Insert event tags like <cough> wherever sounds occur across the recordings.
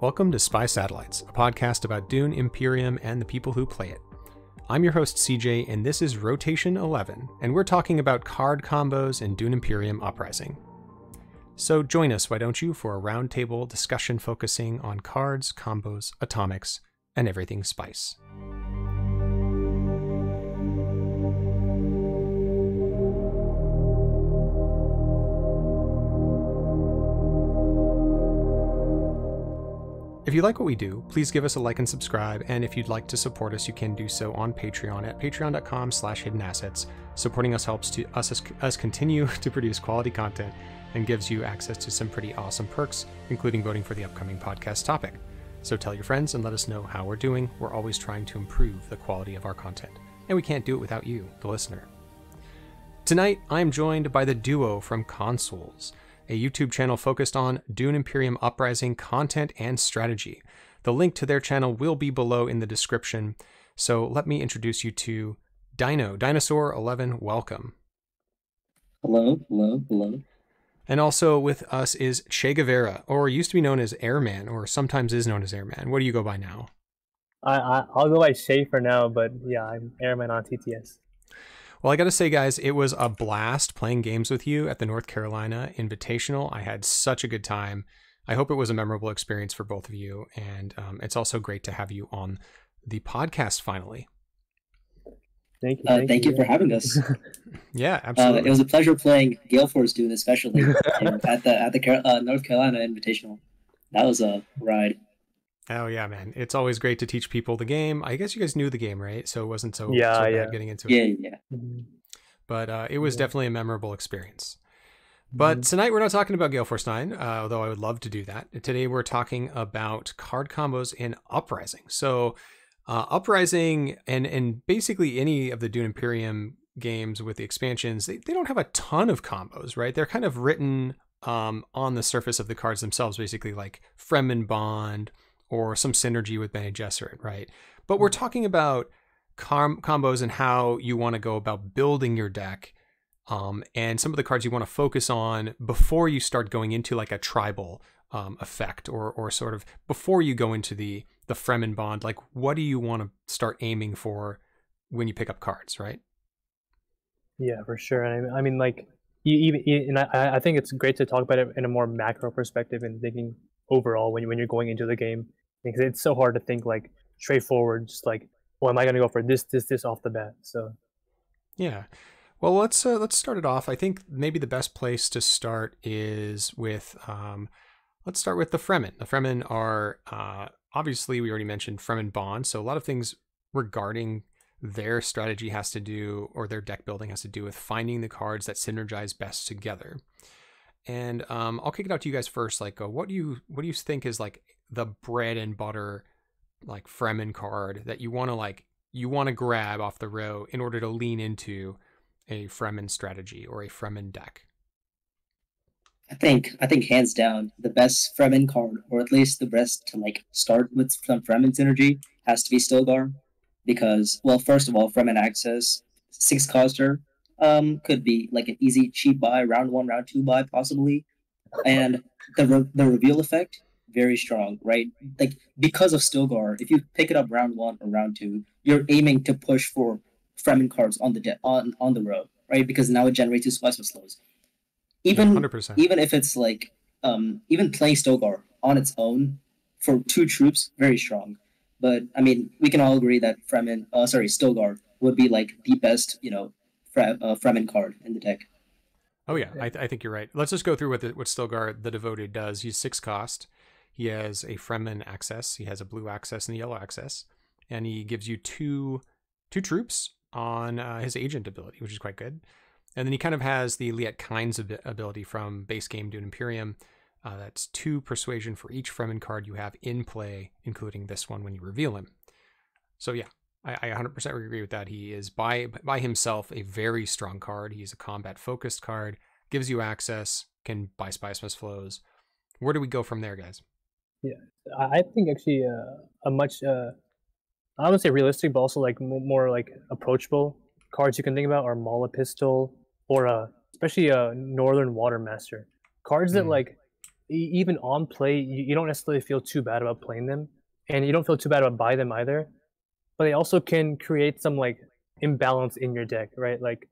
Welcome to Spy Satellites, a podcast about Dune Imperium and the people who play it. I'm your host CJ, and this is Rotation 11, and we're talking about card combos in Dune Imperium Uprising. So join us, why don't you, for a roundtable discussion focusing on cards, combos, atomics, and everything spice. If you like what we do, please give us a like and subscribe, and if you'd like to support us, you can do so on Patreon at patreon.com slash hidden assets. Supporting us helps to us, us continue <laughs> to produce quality content and gives you access to some pretty awesome perks, including voting for the upcoming podcast topic. So tell your friends and let us know how we're doing. We're always trying to improve the quality of our content, and we can't do it without you, the listener. Tonight, I'm joined by the duo from Consules a YouTube channel focused on Dune Imperium Uprising content and strategy. The link to their channel will be below in the description. So let me introduce you to Dino, Dinosaur 11, welcome. Hello, hello, hello. And also with us is Che Guevara, or used to be known as Airman, or sometimes is known as Airman. What do you go by now? I, I will go by Che for now, but yeah, I'm Airman on TTS. Well, I got to say, guys, it was a blast playing games with you at the North Carolina Invitational. I had such a good time. I hope it was a memorable experience for both of you. And um, it's also great to have you on the podcast finally. Thank you. Uh, thank, thank you. you. for having us. <laughs> yeah, absolutely. Uh, it was a pleasure playing Gale Force Dune, especially <laughs> at the at the uh, North Carolina Invitational. That was a ride. Oh yeah, man! It's always great to teach people the game. I guess you guys knew the game, right? So it wasn't so yeah, so yeah. getting into it. Yeah, yeah. Mm-hmm. But uh, it was yeah. definitely a memorable experience. But mm-hmm. tonight we're not talking about Gale Force Nine, uh, although I would love to do that. Today we're talking about card combos in Uprising. So uh, Uprising and and basically any of the Dune Imperium games with the expansions, they, they don't have a ton of combos, right? They're kind of written um, on the surface of the cards themselves, basically like Fremen Bond or some synergy with Bene Gesserit, right? But we're mm-hmm. talking about com- combos and how you want to go about building your deck, um, and some of the cards you want to focus on before you start going into like a tribal um, effect, or or sort of before you go into the the Fremen bond. Like, what do you want to start aiming for when you pick up cards, right? Yeah, for sure. And I, I mean, like, you, even, and I, I think it's great to talk about it in a more macro perspective and thinking overall when, when you're going into the game because it's so hard to think like straightforward, just like, well, am I going to go for this, this, this off the bat? So, yeah. Well, let's uh, let's start it off. I think maybe the best place to start is with um, let's start with the Fremen. The Fremen are uh, obviously we already mentioned Fremen Bond, so a lot of things regarding their strategy has to do or their deck building has to do with finding the cards that synergize best together. And um, I'll kick it out to you guys first. Like, uh, what do you what do you think is like the bread and butter like Fremen card that you want to like you want to grab off the row in order to lean into a Fremen strategy or a Fremen deck? I think I think hands down the best Fremen card, or at least the best to like start with some Fremen synergy, has to be Stilgar, because well, first of all, Fremen access six coster um could be like an easy cheap buy, round one, round two buy possibly, and the re- the reveal effect very strong, right? Like because of Stilgar, if you pick it up round one or round two, you're aiming to push for Fremen cards on the de- on on the road, right? Because now it generates two splice slows. Even 100%. even if it's like um even playing Stilgar on its own for two troops, very strong. But I mean, we can all agree that Fremen, uh, sorry, Stilgar would be like the best, you know, Fre- uh, Fremen card in the deck. Oh yeah, I, th- I, think you're right. Let's just go through what the, what Stilgar the Devoted does. He's six cost. He has a Fremen access. He has a blue access and a yellow access, and he gives you two two troops on uh, his agent ability, which is quite good. And then he kind of has the Liet Kynes ability from base game Dune Imperium. Uh, that's two persuasion for each Fremen card you have in play, including this one when you reveal him. So yeah, I, I 100% agree with that. He is by by himself a very strong card. He's a combat focused card, gives you access, can buy spice must flows. Where do we go from there, guys? Yeah, I think actually uh, a much uh, I would say realistic, but also like more like approachable cards you can think about are Maula Pistol or uh, especially a uh, Northern Watermaster cards that mm. like e- even on play, you, you don't necessarily feel too bad about playing them, and you don't feel too bad about buying them either. But they also can create some like imbalance in your deck, right? Like,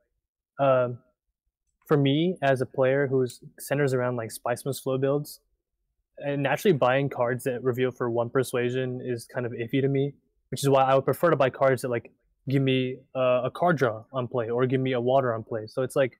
um, for me as a player who's centers around like spice must flow builds, and naturally buying cards that reveal for one persuasion is kind of iffy to me, which is why I would prefer to buy cards that like give me uh, a card draw on play or give me a water on play. So it's like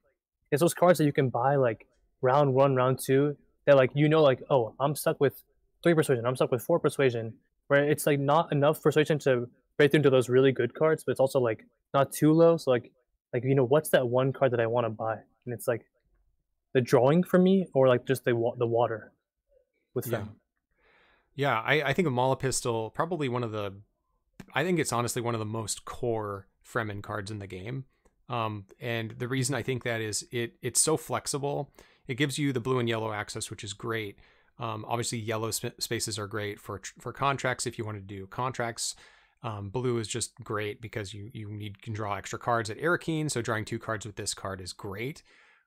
it's those cards that you can buy like round one, round two that like you know like oh I'm stuck with three persuasion, I'm stuck with four persuasion, where it's like not enough persuasion to break through into those really good cards, but it's also like not too low. So like like you know what's that one card that I want to buy, and it's like the drawing for me or like just the the water with yeah. Yeah, I, I think a Maula Pistol probably one of the I think it's honestly one of the most core Fremen cards in the game. Um, and the reason I think that is it it's so flexible. It gives you the blue and yellow access, which is great. Um, obviously, yellow sp- spaces are great for for contracts if you want to do contracts. Um, blue is just great because you you need can draw extra cards at Arrakeen, so drawing two cards with this card is great.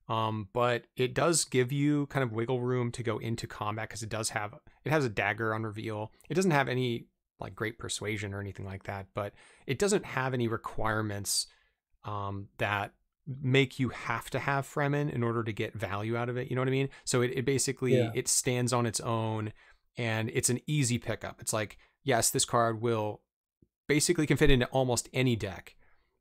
Um, but it does give you kind of wiggle room to go into combat because it does have it has a dagger on reveal. It doesn't have any like great persuasion or anything like that, but it doesn't have any requirements um, that make you have to have Fremen in order to get value out of it. You know what I mean? So it, it basically yeah. it stands on its own and it's an easy pickup. It's like, yes, this card will basically can fit into almost any deck,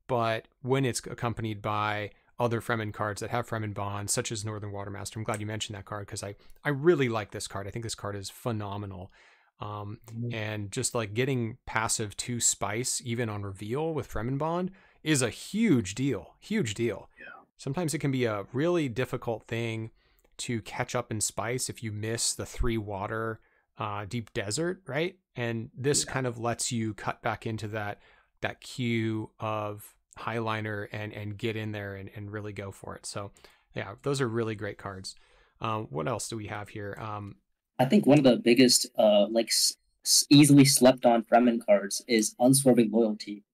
but when it's accompanied by other Fremen cards that have Fremen bonds, such as Northern Watermaster. I'm glad you mentioned that card because I, I really like this card. I think this card is phenomenal. Um, mm-hmm. And just like getting passive to Spice, even on reveal with Fremen Bond, is a huge deal. Huge deal. Yeah. Sometimes it can be a really difficult thing to catch up in Spice if you miss the three water uh, deep desert, right? And this yeah. kind of lets you cut back into that that queue of Heighliner and and get in there and, and really go for it. So yeah, those are really great cards. Um, what else do we have here? Um, I think one of the biggest uh like s- easily slept on Fremen cards is unswerving loyalty.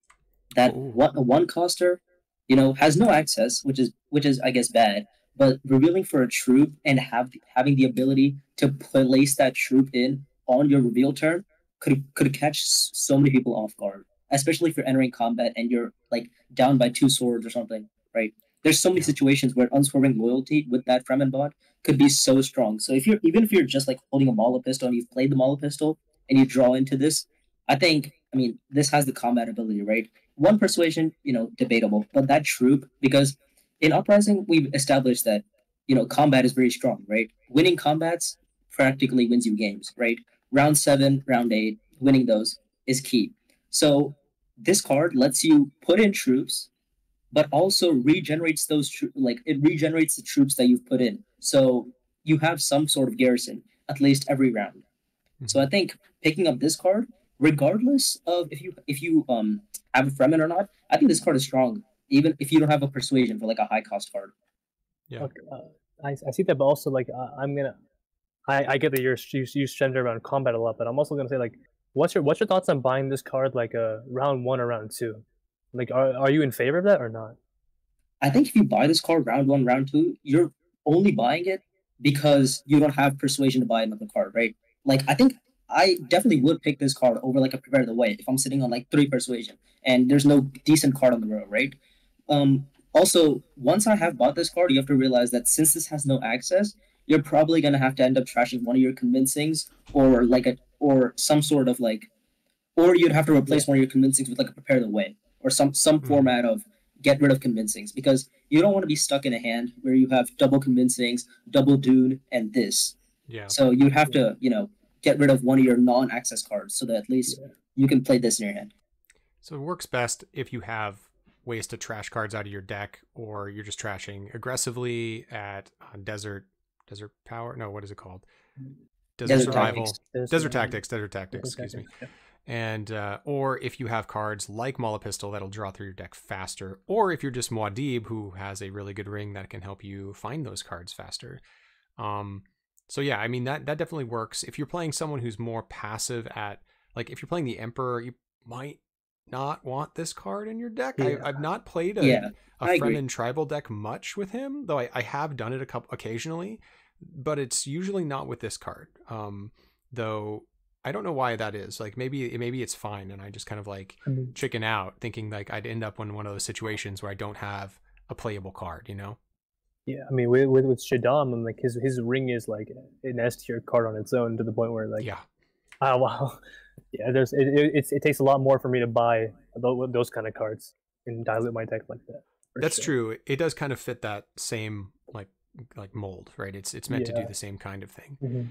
That Ooh. one one coster, you know, has no access, which is which is I guess bad. But revealing for a troop and have having the ability to place that troop in on your reveal turn could could catch so many people off guard especially if you're entering combat and you're like down by two swords or something, right? There's so many situations where unswerving loyalty with that Fremen bond could be so strong. So if you're even if you're just like holding a Maula pistol and you've played the Maula pistol and you draw into this, I think I mean this has the combat ability, right? One persuasion, you know, debatable, but that troop because in Uprising we've established that you know combat is very strong, right? Winning combats practically wins you games, right? Round seven, round eight, winning those is key. So this card lets you put in troops, but also regenerates those tro- like it regenerates the troops that you've put in. So you have some sort of garrison at least every round. Mm-hmm. So I think picking up this card, regardless of if you if you um have a Fremen or not, I think this card is strong, even if you don't have a persuasion for like a high cost card. Yeah, okay, uh, I, I see that, but also like uh, I'm gonna, I, I get that you're you you center around combat a lot, but I'm also gonna say like What's your what's your thoughts on buying this card like a uh, round one or round two? Like, are are you in favor of that or not? I think if you buy this card round one, round two, you're only buying it because you don't have persuasion to buy another card, right? Like, I think I definitely would pick this card over like a prepare the way if I'm sitting on like three persuasion and there's no decent card on the row, right? Um, also, once I have bought this card, you have to realize that since this has no access, you're probably gonna have to end up trashing one of your convincings or like a or some sort of like, or you'd have to replace one of your convincings with like a prepare the way or some some mm-hmm. format of get rid of convincings because you don't want to be stuck in a hand where you have double convincings, double dune, and this. Yeah. So you'd have to you know get rid of one of your non-access cards so that at least yeah. you can play this in your hand. So it works best if you have ways to trash cards out of your deck, or you're just trashing aggressively at uh, desert desert power. No, what is it called? Desert, desert survival, tactics. desert tactics, desert tactics. Excuse me. Yeah. And uh, or if you have cards like Maula Pistol that'll draw through your deck faster, or if you're just Muad'Dib who has a really good ring that can help you find those cards faster. Um, so yeah, I mean that that definitely works. If you're playing someone who's more passive at like if you're playing the Emperor, you might not want this card in your deck. Yeah. I, have not played a, yeah, a Fremen tribal deck much with him, though I, I have done it a couple occasionally. But it's usually not with this card. Um, though I don't know why that is. Like maybe maybe it's fine, and I just kind of like chicken out, thinking like I'd end up in one of those situations where I don't have a playable card. You know? yeah, I mean, with with, with Shaddam, and like his his ring is like an S tier card on its own to the point where like yeah. ah <laughs> wow, yeah, there's it, it it's, it takes a lot more for me to buy those, those kind of cards and dilute my deck like that. That's sure. true. It does kind of fit that same like like mold, right? It's it's meant to do the same kind of thing. Mhm.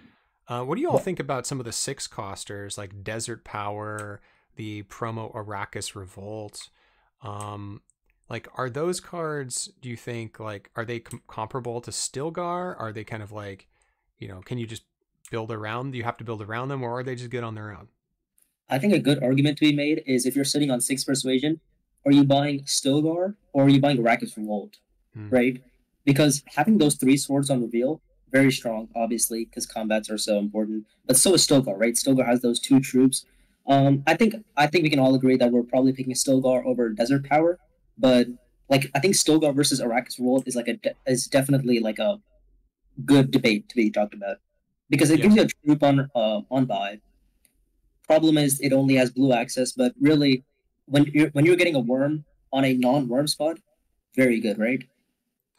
Uh, what do you all Well- think about some of the six costers like Desert Power, the promo Arrakis Revolt? Um, like, are those cards? Do you think like are they com- comparable to Stilgar? Are they kind of like, you know, can you just build around? Do you have to build around them, or are they just good on their own? I think a good argument to be made is if you're sitting on six persuasion, are you buying Stilgar or are you buying Arrakis Revolt? Hmm. Right? Because having those three swords on reveal, very strong, obviously, because combats are so important. But so is Stilgar, right? Stilgar has those two troops. Um, I think I think we can all agree that we're probably picking Stilgar over Desert Power, but like I think Stilgar versus Arrakis Revolt is like a de- is definitely like a good debate to be talked about because it Yeah. gives you a troop on uh, on buy. Problem is it only has blue access, but really, when you're when you're getting a worm on a non-worm spot, very good, right?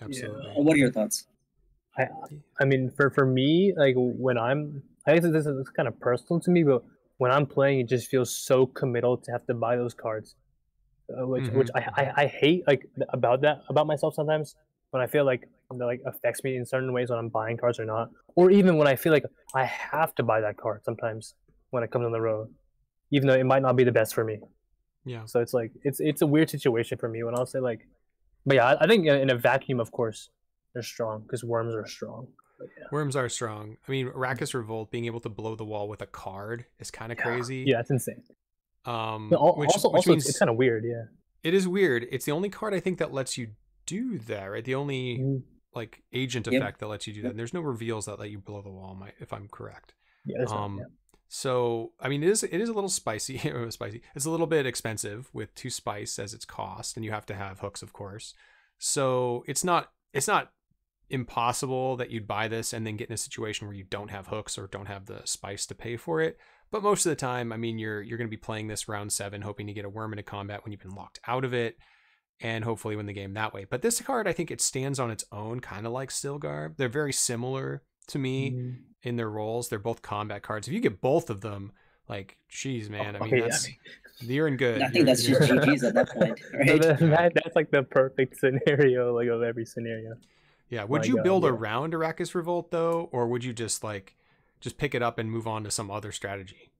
Absolutely. Uh, What are your thoughts? I I mean, for for me, like when I'm, I guess this is kind of personal to me, but when I'm playing, it just feels so committal to have to buy those cards, uh, which which I, I I hate like about that about myself sometimes when I feel like that like affects me in certain ways when I'm buying cards or not, or even when I feel like I have to buy that card sometimes when it comes on the road, even though it might not be the best for me. Yeah. So it's like it's it's a weird situation for me when I'll say like, but yeah, I, I think in a vacuum, of course, they're strong because worms are strong. Yeah. Worms are strong. I mean, Arrakis Revolt being able to blow the wall with a card is kind of Yeah. crazy. Yeah, it's insane. Um, which, also, which also means it's, kind of weird. Yeah. it is weird. It's the only card I think that lets you do that, right? The only Mhm. like agent effect that lets you do that. And there's no reveals that let you blow the wall, my, if I'm correct. Yeah. Um, yeah. So I mean, it is it is a little spicy. <laughs> spicy. It's a little bit expensive with two spice as its cost, and you have to have hooks, of course. So it's not it's not impossible that you'd buy this and then get in a situation where you don't have hooks or don't have the spice to pay for it. But most of the time, I mean, you're you're going to be playing this round seven, hoping to get a worm into combat when you've been locked out of it, and hopefully win the game that way. But this card, I think it stands on its own, kind of like Stilgar. They're very similar to me Mhm. in their roles. They're both combat cards. If you get both of them, like, geez, man, I Oh, mean, yeah, that's <laughs> you're in good. I think that's just GG's at that point, <laughs> right? <laughs> that, that- that's like the perfect scenario, like of every scenario. yeah. Would my you God, build yeah. around Arrakis Revolt though, or would you just like just pick it up and move on to some other strategy?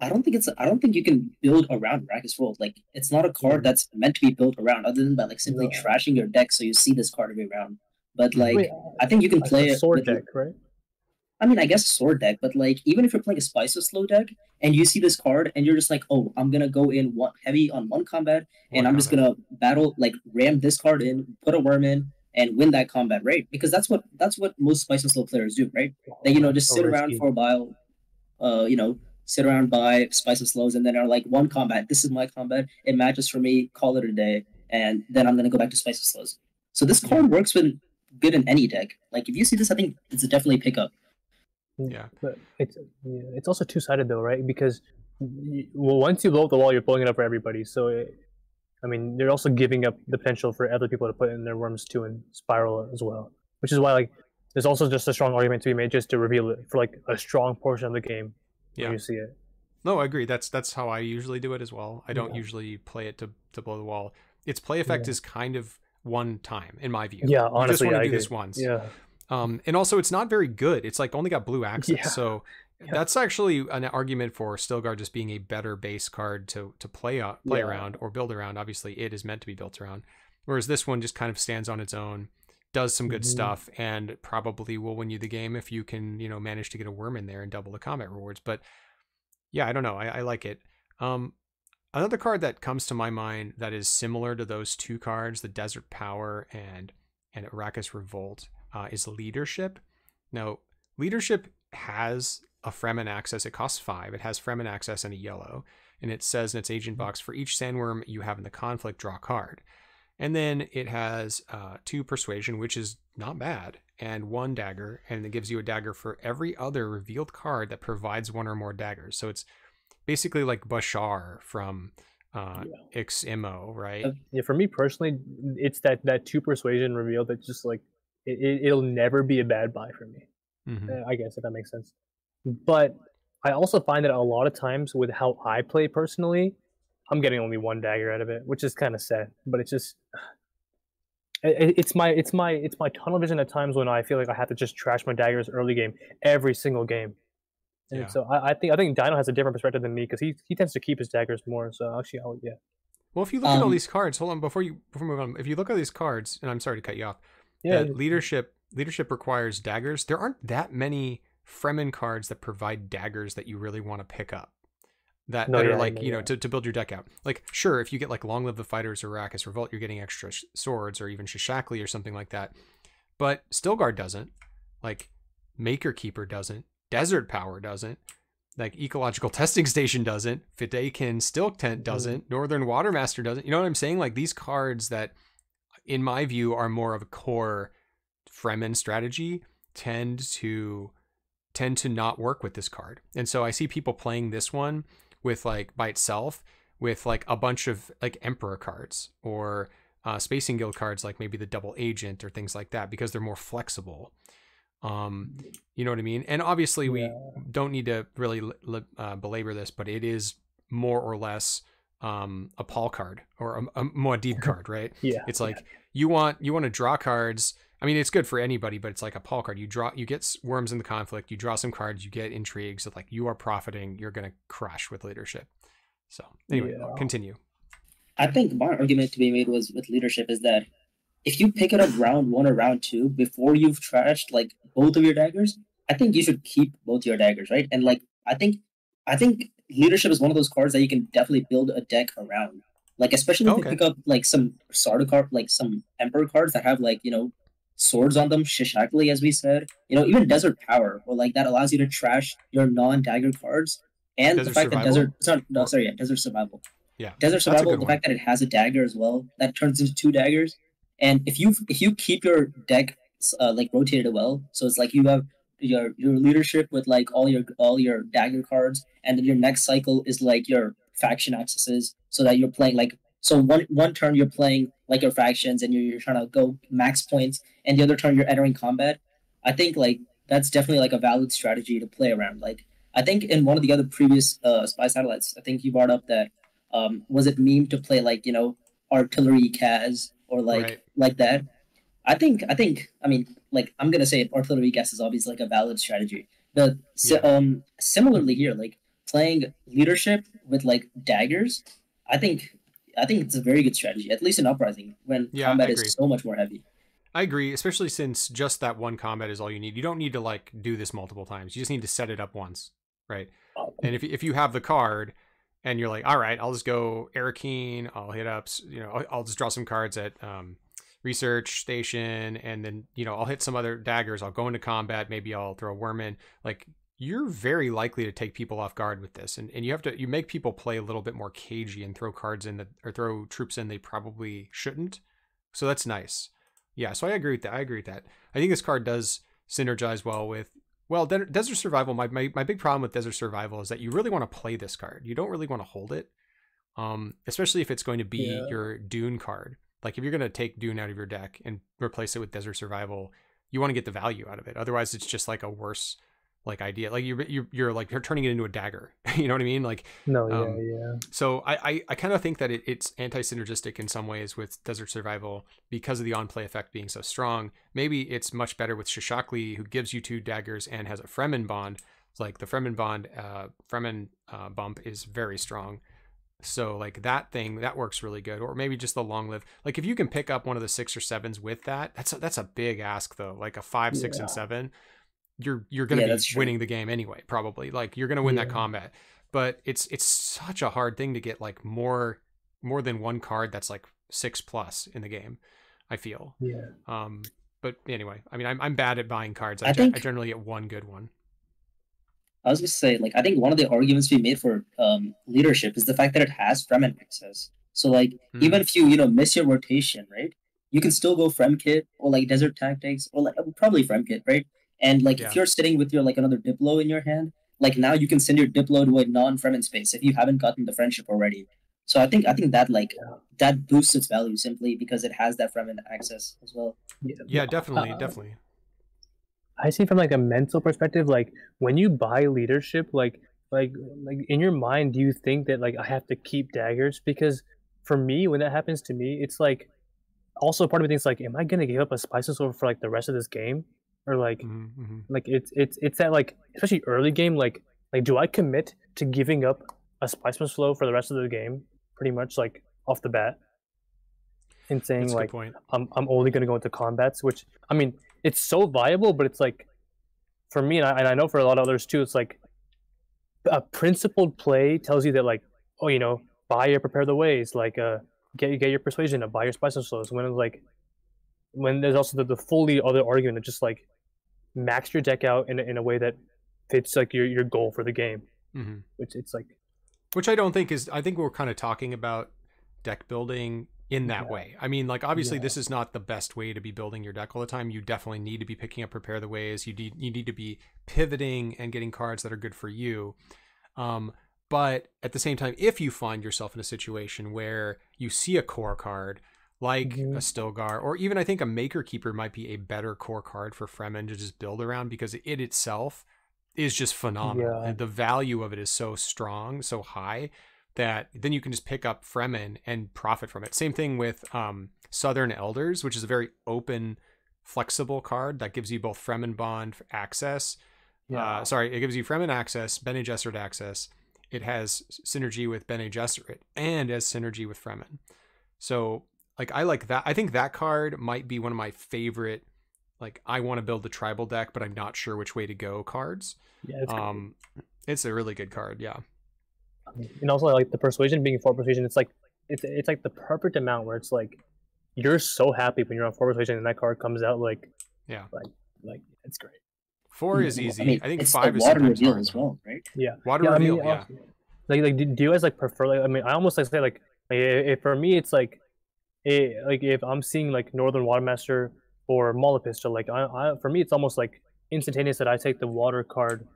I don't think it's. I don't think you can build around Arrakis Revolt. Like it's not a card that's meant to be built around, other than by like simply No. trashing your deck so you see this card every round. But like, Wait, I think you can play a sword deck, right? I mean, I guess a sword deck, but like even if you're playing a spice must flow deck and you see this card and you're just like, oh, I'm gonna go in one heavy on one combat and One I'm just gonna battle like ram this card in, put a worm in, and win that combat, right? Because that's what that's what most spice must flow players do, right? They you know just So sit around for a while, uh, you know, sit around by spice must flows, and then are like one combat. This is my combat. It matches for me. Call it a day, and then I'm gonna go back to spice must flows. So this card works with good in any deck. Like if you see this, I think it's a definitely pick up. Yeah. But it's yeah, it's also two sided though, right? Because y- well, once you blow up the wall, you're blowing it up for everybody. So, it, I mean, you're also giving up the potential for other people to put in their worms too and spiral as well. Which is why, like, there's also just a strong argument to be made just to reveal it for like a strong portion of the game Yeah. when you see it. No, I agree. That's that's how I usually do it as well. I don't Yeah. usually play it to to blow the wall. Its play effect Yeah. is kind of one time in my view. Yeah, honestly, you just want to do agree. this once. Yeah, Um, and also it's not very good. It's like only got blue <laughs> access. Yeah. So Yeah. that's actually an argument for Stilgar just being a better base card to to play uh, play Yeah. around or build around. Obviously, it is meant to be built around. Whereas this one just kind of stands on its own, does some good Mhm. stuff, and probably will win you the game if you can, you know, manage to get a worm in there and double the combat rewards. But yeah, I don't know. I, I like it. Um, another card that comes to my mind that is similar to those two cards, the Desert Power and and Arrakis Revolt, uh, is Leadership. Now, Leadership has a Fremen access. It costs five. It has Fremen access and a yellow, and it says in its agent box for each sandworm you have in the conflict, draw a card. And then it has uh, two persuasion, which is not bad, and one dagger, and it gives you a dagger for every other revealed card that provides one or more daggers. So it's basically like Bashar from uh, Yeah. Right? Uh, Yeah, for me personally, it's that that two persuasion reveal that just like it, it'll never be a bad buy for me. Mhm. Uh, I guess if that makes sense. But I also find that a lot of times with how I play personally, I'm getting only one dagger out of it, which is kind of sad. But it's just it- <sighs> it- it's my it's my it's my tunnel vision at times when I feel like I have to just trash my daggers early game every single game. And Yeah. so I, I think I think Dino has a different perspective than me because he he tends to keep his daggers more. So actually, I'll, yeah, Well, if you look at all Um, these cards, hold on before you before we move on. If you look at these cards, and I'm sorry to cut you off, yeah, that leadership leadership requires daggers. There aren't that many Fremen cards that provide daggers that you really want to pick up. That, No, that are like no, you know yeah. to, to build your deck out. Like sure, if you get like Long Live the Fighters or Arrakis Revolt, you're getting extra sh- swords or even Shishakli or something like that. But Stilgar doesn't. Like Maker Keeper doesn't. Desert Power doesn't. Like Ecological Testing <laughs> Station doesn't. Fedaykin Stilltent Mhm. doesn't. Northern Watermaster doesn't. You know what I'm saying? Like these cards that, in my view, are more of a core Fremen strategy tend to tend to not work with this card. And so I see people playing this one with like by itself with like a bunch of like Emperor cards or uh, Spacing Guild cards like maybe the Double Agent or things like that because they're more flexible. Um, you know what I mean? And obviously we Yeah. don't need to really li- li- uh, belabor this, but it is more or less um, a Paul card or a, a Muad'Dib <laughs> card, right? yeah. It's like you want you want to draw cards. I mean, it's good for anybody, but it's like a Paul card. You draw, you get s- worms in the conflict. You draw some cards. You get intrigues. That like you are profiting. You're gonna crush with leadership. So anyway, Yeah. continue. I think my argument to be made was with leadership is that if you pick it up round one or round two before you've trashed like both of your daggers, I think you should keep both your daggers, right? And like I think I think leadership is one of those cards that you can definitely build a deck around. Like especially if Okay. you pick up like some Sarda card, like some Emperor cards that have like you know swords on them, Shishakli as we said, you know even Desert Power, or like that allows you to trash your non-dagger cards, and Desert the fact Survival? that Desert sorry, no sorry yeah Desert Survival. Yeah, Desert Survival, the one. fact that it has a dagger as well, that turns into two daggers. And if you if you keep your deck uh, like rotated well, so it's like you have your your leadership with like all your all your dagger cards, and then your next cycle is like your faction accesses, so that you're playing like so one one turn you're playing like your factions and you're, you're trying to go max points, and the other turn you're entering combat. I think like that's definitely like a valid strategy to play around. Like I think in one of the other previous uh, spy satellites, I think you brought up that um, was it meme to play like you know artillery cas or like Right. like that i think i think i mean like i'm gonna say artillery cas is obviously like a valid strategy but si- Yeah. um similarly here like playing leadership with like daggers i think i think it's a very good strategy at least in uprising when Yeah, combat is so much more heavy I agree, especially since just that one combat is all you need. You don't need to like do this multiple times. You just need to set it up once, right? And if if you have the card and you're like, all right, I'll just go Arrakeen, I'll hit up, you know, I'll, I'll just draw some cards at um, research station, and then you know I'll hit some other daggers. I'll go into combat. Maybe I'll throw a worm in. Like you're very likely to take people off guard with this, and and you have to you make people play a little bit more cagey and throw cards in that or throw troops in they probably shouldn't. So that's nice. Yeah, so I agree with that. I agree with that. I think this card does synergize well with well, De- Desert Survival. My, my my big problem with Desert Survival is that you really want to play this card. You don't really want to hold it, um, especially if it's going to be Yeah. your Dune card. Like if you're going to take Dune out of your deck and replace it with Desert Survival, you want to get the value out of it. Otherwise, it's just like a worse like idea. Like you're you're, you're like you're turning it into a dagger. <laughs> you know what I mean? Like No, yeah, Um, yeah. so I I, I kind of think that it, it's anti-synergistic in some ways with Desert Survival because of the on-play effect being so strong. Maybe it's much better with Shishakli, who gives you two daggers and has a Fremen bond. It's like the Fremen bond, uh, Fremen uh, bump is very strong. So like that thing that works really good, or maybe just the long live. Like if you can pick up one of the six or sevens with that, that's a, that's a big ask though. Like a five, six, and seven, you're you're gonna Yeah, be winning the game anyway. Probably like you're gonna win that combat but it's it's such a hard thing to get like more more than one card that's like six plus in the game i feel Yeah. um but anyway i mean i'm, I'm bad at buying cards I, I gen- I generally get one good one I was gonna say, like, I think one of the arguments we made for um, leadership is the fact that it has Fremen access. So like Mhm. even if you you know miss your rotation, right? You can still go Fremkit or like Desert Tactics or like probably Fremkit, right? And like Yeah. if you're sitting with your like another Diplo in your hand, like now you can send your Diplo to a non-Fremen space if you haven't gotten the friendship already. So I think I think that like Yeah. that boosts its value simply because it has that Fremen access as well. Yeah, definitely, Uh, definitely. I see from like a mental perspective, like when you buy leadership, like like like in your mind, do you think that like I have to keep daggers? Because for me, when that happens to me, it's like also part of me thinks like, am I gonna give up a spices over for like the rest of this game? Or like hmm hmm like it's it's it's that like especially early game, like like do I commit to giving up a spice must flow for the rest of the game? Pretty much like off the bat. And saying That's like point. I'm I'm only gonna go into combats, which I mean it's so viable, but it's like for me and I, and I know for a lot of others too, it's like a principled play tells you that like oh you know buy or prepare the ways like uh get get your persuasion to buy your spice must flows when it's like when there's also the, the fully other argument of just like max your deck out in a, in a way that fits like your your goal for the game, hmm which it's like Which I don't think is. I think we're kind of talking about deck building in that Yeah. way. I mean, like obviously Yeah. this is not the best way to be building your deck all the time. You definitely need to be picking up prepare the ways. You need you need to be pivoting and getting cards that are good for you. Um, but at the same time, if you find yourself in a situation where you see a core card like Mhm. a Stilgar, or even I think a Maker Keeper might be a better core card for Fremen to just build around because it itself is just phenomenal. Yeah. And the value of it is so strong, so high that then you can just pick up Fremen and profit from it. Same thing with um, Southern Elders, which is a very open, flexible card that gives you both Fremen Bond access. yeah Uh, sorry, it gives you Fremen access, Bene Gesserit access. It has synergy with Bene Gesserit and has synergy with Fremen. So, like, I like that. I think that card might be one of my favorite. Like, I want to build a tribal deck, but I'm not sure which way to go. Cards. yeah it's great. Um, it's a really good card. Yeah. and also like the persuasion being four persuasion it's like it's it's like the perfect amount where it's like you're so happy when you're on four persuasion and that card comes out like Yeah. like like it's great Four is easy. I, mean, think it's five the is water reveal hard, as well, right? yeah Water yeah, I mean, uh, yeah. also- like like do, do you guys like prefer like I mean I almost like say like like i- if for me it's like it, like if I'm seeing like Northern Watermaster or Maula Pistol like I, I for me it's almost like instantaneous that I take the water card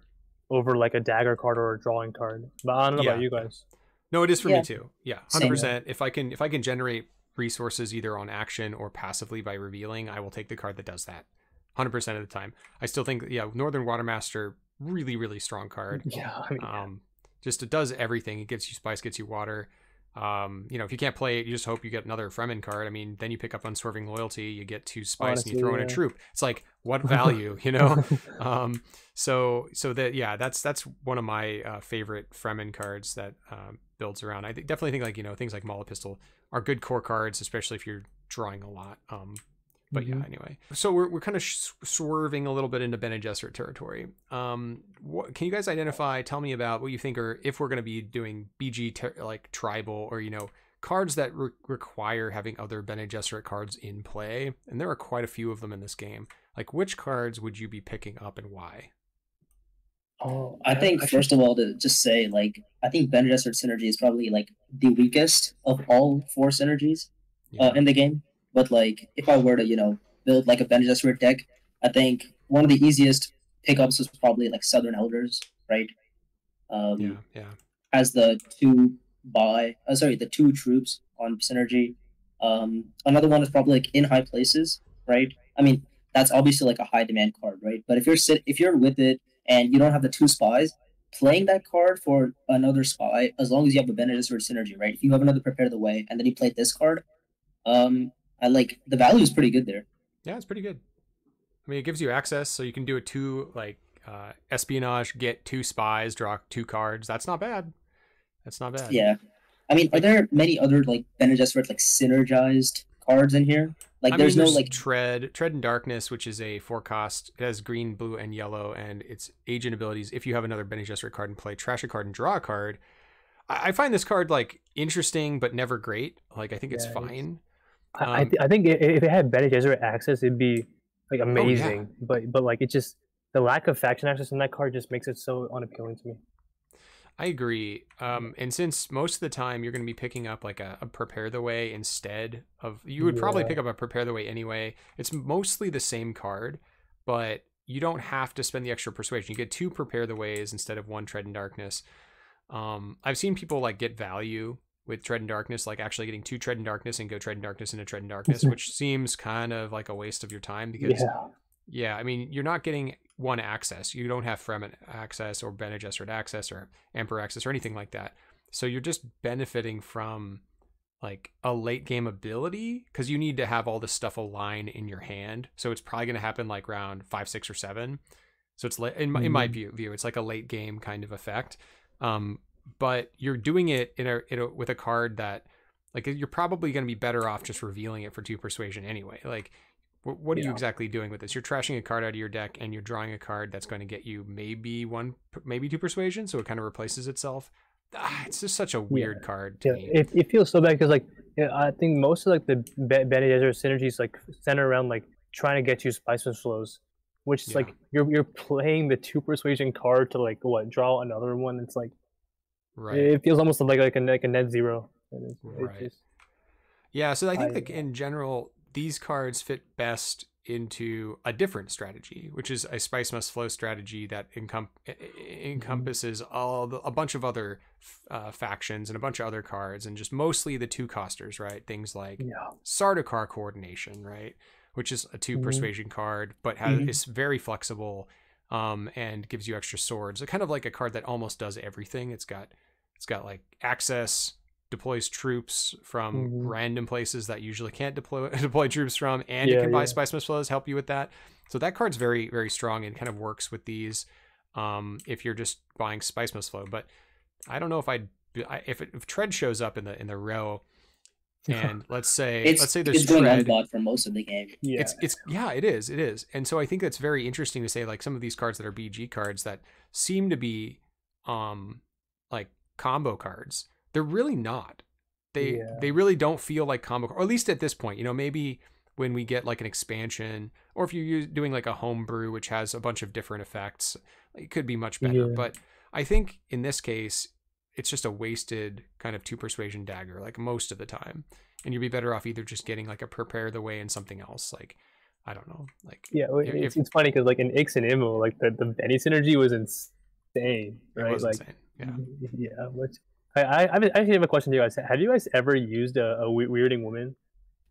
over like a dagger card or a drawing card but I don't know about you guys No, it is for Yeah. me too. Yeah, hundred percent. If I can, if I can generate resources either on action or passively by revealing, I will take the card that does that. Hundred percent of the time. I still think, yeah, Northern Watermaster, really, really strong card. <laughs> yeah I mean Um, just it does everything. It gets you spice, gets you water. Um, you know, if you can't play it, you just hope you get another Fremen card. I mean, then you pick up Unswerving Loyalty, you get two spice, and you throw in a troop. It's like what <laughs> value, you know? <laughs> um so so that yeah that's that's one of my uh, favorite fremen cards that um, builds around i think, definitely think like you know things like Pistol are good core cards especially if you're drawing a lot um but yeah Mhm. anyway. So we're, we're kind of sh- swerving a little bit into Bene Gesserit territory. Um what can you guys identify tell me about what you think are if we're going to be doing bg ter- like tribal or you know cards that re- require having other Bene Gesserit cards in play? And there are quite a few of them in this game. Like which cards would you be picking up and why? Oh I think actually- first of all to just say like I think Bene Gesserit synergy is probably like the weakest of all four synergies uh, in the game. But like if I were to you know build like a Bene Gesserit deck, I think one of the easiest pickups was probably like Southern Elders, right? Um, yeah yeah As the two buy, uh, sorry, the two troops on synergy. Um, another one is probably like in high places, right? I mean that's obviously like a high demand card, right? But if you're sit if you're with it and you don't have the two spies, playing that card for another spy, as long as you have a Bene Gesserit synergy, right? If you have another prepare the way, and then you play this card, um, I like the value is pretty good there. Yeah, it's pretty good. I mean, it gives you access, so you can do a two like uh, espionage, get two spies, draw two cards. That's not bad. That's not bad. Yeah, I mean, are there many other like Bene Gesserit like synergized cards in here? Like, I there's mean, no like tread, tread in darkness, which is a four cost. It has green, blue, and yellow, and its agent abilities. If you have another Bene Gesserit card in play, trash a card and draw a card. I, I find this card like interesting, but never great. Like I think Yeah, it's- fine. I, I, Um, th- I think if it had Bene Gesserit access, it'd be like yeah. amazing. But but like it just the lack of faction access in that card just makes it so unappealing to me. I agree. Um, and since most of the time you're going to be picking up like a, a prepare the way instead of you would probably pick up a prepare the way anyway. It's mostly the same card, but you don't have to spend the extra persuasion. You get two prepare the ways instead of one tread in darkness. Um, I've seen people like get value with tread in darkness, like actually getting two tread in darkness and go tread in darkness into tread in darkness, which seems kind of like a waste of your time because Yeah. yeah, I mean, you're not getting one access. You don't have Fremen access or Bene Gesserit access or Emperor access or anything like that. So you're just benefiting from like a late game ability because you need to have all this stuff align in your hand. So it's probably going to happen like round five, six, or seven. So it's in my, in my Mhm. view, view, it's like a late game kind of effect. Um, but you're doing it in a, in a with a card that like you're probably going to be better off just revealing it for two persuasion anyway. Like what, what are you exactly doing with this? You're trashing a card out of your deck and you're drawing a card that's going to get you maybe one, maybe two persuasion. So it kind of replaces itself. Ah, it's just such a weird card to Yeah, me. it, it feels so bad because like I think most of like the Be- Bene Gesserit synergies like center around like trying to get you spice must flows, which is Yeah. like you're you're playing the two persuasion card to like what draw another one. It's like right. it feels almost like like a like a net zero. And it's- it's Right. just- Yeah, so I think I- like in general, these cards fit best into a different strategy, which is a spice must flow strategy that encom- e- encompasses all the, a bunch of other uh, factions and a bunch of other cards, and just mostly the two costers, right? Things like yeah. Sardaukar coordination, right? Which is a 2 Mhm. persuasion card, but has Mhm. is very flexible, um, and gives you extra swords. It's kind of like a card that almost does everything. It's got it's got like access, deploys troops from Mhm. random places that usually can't deploy <laughs> deploy troops from, and it Yeah, can buy yeah. spice must flows help you with that. So that card's very very strong and kind of works with these. Um, if you're just buying spice must flow, but I don't know if I'd I, if it, if tread shows up in the in the row, <laughs> and let's say It's let's say there's it's going tread. unblocked for most of the game. yeah. It's it's yeah, it is. It is. And so I think that's very interesting to say like some of these cards that are BG cards that seem to be um like combo cards. They're really not. They Yeah. they really don't feel like combo or at least at this point. You know, maybe when we get like an expansion or if you're doing like a homebrew which has a bunch of different effects, it could be much better. Yeah. But I think in this case it's just a wasted kind of two persuasion dagger like most of the time and you'd be better off either just getting like a prepare the way and something else like i don't know like yeah, well, if- it's, it's funny because like in Ix and Imo, like the the Benny synergy was insane, it right? was Like insane yeah <laughs> yeah, which I I I actually have a question to you guys. Have you guys ever used a, a weirding woman?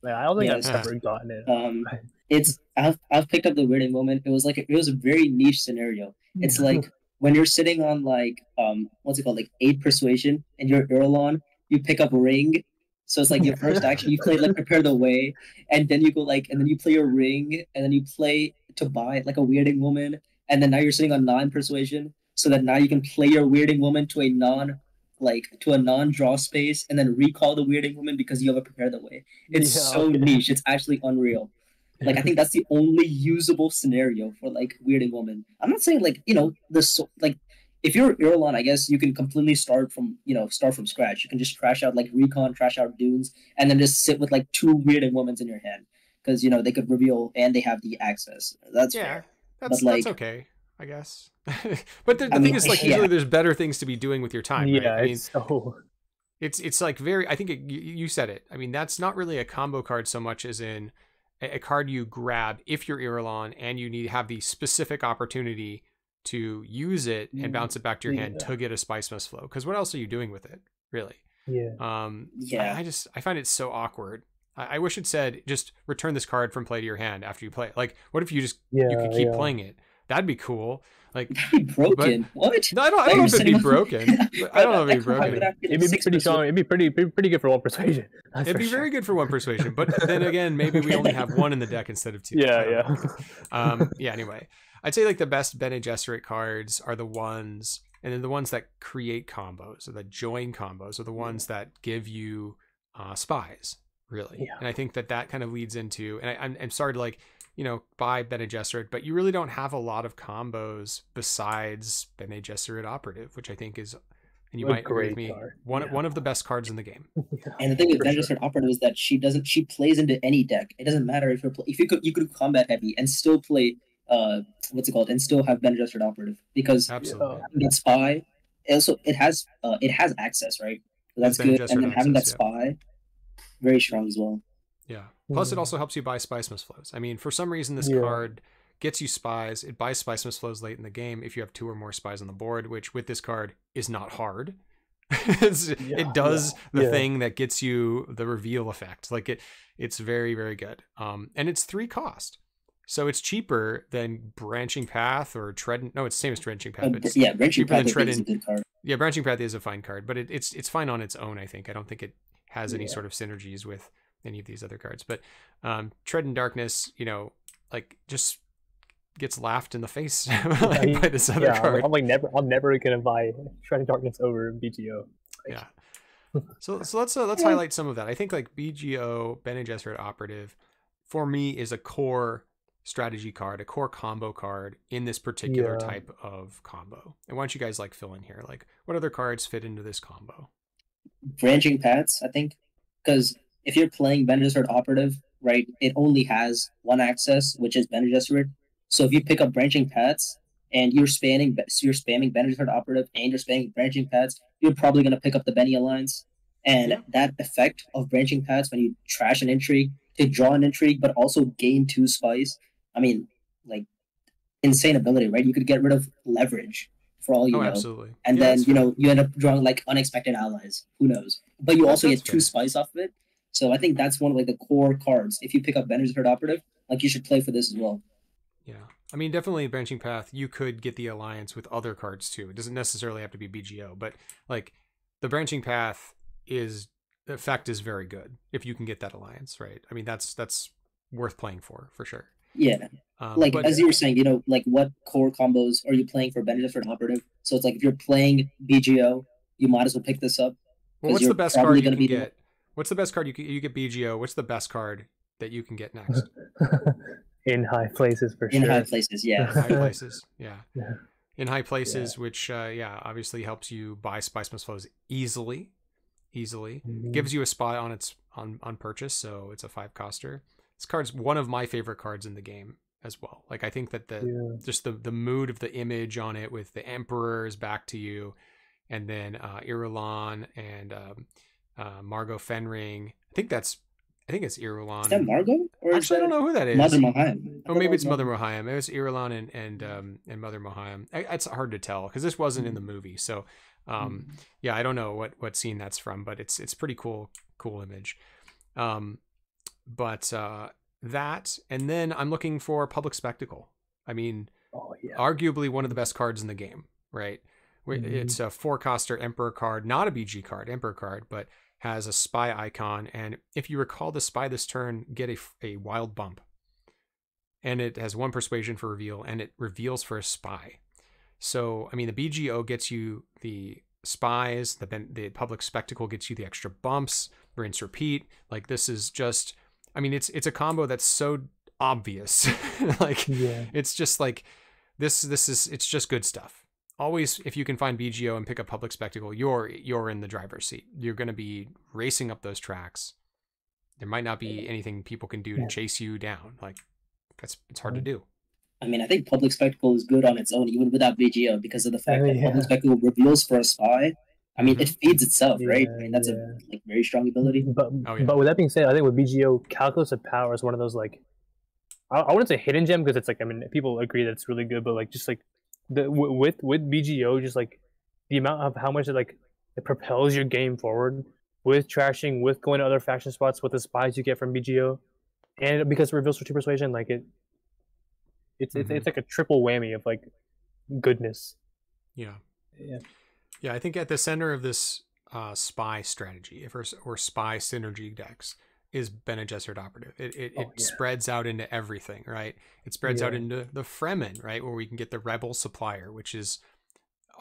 Like, I don't think Yes. I've ever gotten it. Um, <laughs> it's I've I've picked up the weirding woman. It was like it was a very niche scenario. It's like when you're sitting on like um what's it called like eight persuasion and you're Irulan, you pick up ring. So it's like your first <laughs> action you play like prepare the way, and then you go like and then you play your ring and then you play to buy like a weirding woman, and then now you're sitting on nine persuasion, so that now you can play your weirding woman to a non like to a non draw space and then recall the weirding woman because you have a prepare the way. It's Yeah, so okay. niche. It's actually unreal. Like I think that's the only usable scenario for like weirding woman. I'm not saying like you know the so, like if you're Irulan, I guess you can completely start from you know start from scratch. You can just trash out like recon, trash out dunes, and then just sit with like two weirding women's in your hand because you know they could reveal and they have the access. That's yeah fair. that's But, that's like- okay i guess <laughs> but the, the I thing mean, is like yeah. usually there's better things to be doing with your time yeah, right? i mean it's so <laughs> it's it's like very i think it, you, you said it i mean that's not really a combo card so much as in a, a card you grab if you're Irulan and you need to have the specific opportunity to use it and Mm, bounce it back to your hand to get a spice must flow because what else are you doing with it really yeah. um Yeah. I, I just i find it so awkward I, I wish it said just return this card from play to your hand after you play it like what if you just Yeah, you could keep yeah. playing it that'd be cool like That'd be broken. what? no i don't, I don't know if it'd be broken <laughs> i don't know if it'd be <laughs> That card would broken It'd be pretty strong. It'd be pretty, pretty, pretty good for one persuasion. <laughs> That's It'd be sure. very good for one persuasion, but then again, maybe we only have one in the deck instead of two. Yeah, don't yeah. Um, yeah. Anyway, I'd say like the best Bene Gesserit cards are the ones, and then the ones that create combos or that join combos are the ones that give you uh, spies, really. Yeah. And I think that that kind of leads into, and I, I'm, I'm sorry to like, you know, buy Bene Gesserit, but you really don't have a lot of combos besides Bene Gesserit Operative, which I think is, and you A might agree with me, card. one Yeah. one of the best cards in the game. <laughs> And the thing with For Vengeance sure. Operative is that she doesn't. She plays into any deck. It doesn't matter if you're pl- if you could you could combat heavy and still play uh what's it called and still have Vengeance Operative because Absolutely. Yeah. you get spy it also it has uh, it has access, right? So that's Bene good. Gesserit And then having that access, spy, very strong as well. Yeah. Plus, it Hmm. also helps you buy spice must flows. I mean, for some reason, this Yeah. card gets you spies. It buys spice must flows late in the game if you have two or more spies on the board, which with this card is not hard. <laughs> Yeah, it does yeah, the yeah. thing that gets you the reveal effect. Like it, it's very very good. Um, and it's three cost, so it's cheaper than Branching Path or Tread. No, it's the same as Branching Path. But it's, yeah, Branching cheaper Path I think, is a good card. yeah, Branching Path is a fine card, but it, it's it's fine on its own. I think. I don't think it has any sort of synergies with any of these other cards. But um, Tread in Darkness, you know, like just gets laughed in the face like, <laughs> Yeah, by this other yeah, I'm, card. I'm like never. I'm never gonna buy Tread in Darkness over BGO. yeah. <laughs> So so let's uh, let's Yeah. highlight some of that. I think like BGO Bene Gesserit Operative for me is a core strategy card, a core combo card in this particular Yeah. type of combo. And why don't you guys like fill in here? Like what other cards fit into this combo? branching paths, I think, because if you're playing Bene Gesserit Operative, right, it only has one access, which is Bene Gesserit. So if you pick up branching paths and you're spanning, you're spamming Bene Gesserit Operative and you're spamming branching paths, you're probably going to pick up the Bene Alliance. And Yeah. that effect of branching paths when you trash an intrigue to draw an intrigue, but also gain two spice. I mean, like insane ability, right? You could get rid of leverage for all you oh, know absolutely. and Yeah, then you know you end up drawing like unexpected allies. Who knows? But you also that's get two fair. spice off of it. So I think that's one of like the core cards. If you pick up Bene Gesserit Operative, like you should play for this as well. Yeah. I mean, definitely branching path. You could get the alliance with other cards too. It doesn't necessarily have to be BGO, but like the branching path is the effect is very good if you can get that alliance, right? I mean, that's that's worth playing for for sure. Yeah, Um, like but as you were saying, you know, like what core combos are you playing for Bene Gesserit Operative? So it's like if you're playing BGO, you might as well pick this up. well, what's the best card you can get? What's the best card you can, you get BGO? What's the best card that you can get next? <laughs> in high places for In sure. high places, yeah. high places, yeah. Yeah. In high places, <laughs> which uh, yeah, obviously helps you buy Spice Must Flows easily, easily. Mhm. gives you a spy on its on on purchase, so it's a five coster. This card's one of my favorite cards in the game as well. Like I think that the Yeah. just the the mood of the image on it with the Emperor is back to you, and then uh, Irulan and um, uh, Margot Fenring. I think that's I think it's Irulan. Is that Margot or Actually, I don't know who that is. Mother Mohiam? Oh, maybe it's Mother Mohiam. It was Irulan and and um, and Mother Mohiam. I- It's hard to tell because this wasn't in the movie. So, um, yeah, I don't know what what scene that's from, but it's it's pretty cool cool image. Um, but uh, that and then I'm looking for Public Spectacle. I mean, Oh yeah. arguably one of the best cards in the game, right? Mhm. It's a four coster Emperor card, not a BG card, Emperor card, but has a spy icon. And if you recall the spy this turn, get a, a wild bump. And it has one persuasion for reveal, and it reveals for a spy. So, I mean, the BGO gets you the spies, the the public spectacle gets you the extra bumps, rinse repeat. Like this is just, I mean, it's it's a combo that's so obvious. <laughs> like Yeah. it's just like this this is it's just good stuff always if you can find bgo and pick up public spectacle you're you're in the driver's seat you're going to be racing up those tracks there might not be anything people can do to Yeah. chase you down like that's it's hard to do I mean, I think Public Spectacle is good on its own, even without BGO, because of the fact Oh, that yeah. Public Spectacle reveals for a spy. I mean, it mm-hmm. feeds itself, right? I mean, that's yeah. a like very strong ability. But Oh, yeah. but with that being said, I think with BGO, Calculus of Power is one of those like I, I wouldn't say hidden gem because it's like I mean people agree that it's really good, but like just like the w- with with BGO, just like the amount of how much it like it propels your game forward with trashing, with going to other faction spots, with the spies you get from BGO, and because it reveals for two persuasion, like it, it's it's, Mhm. it's like a triple whammy of like goodness. yeah Yeah. yeah i think at the center of this uh spy strategy if or, or spy synergy decks is Bene Gesserit operative. It it, Oh, it yeah. spreads out into everything, right? It spreads out into the Fremen, right, where we can get the Rebel supplier, which is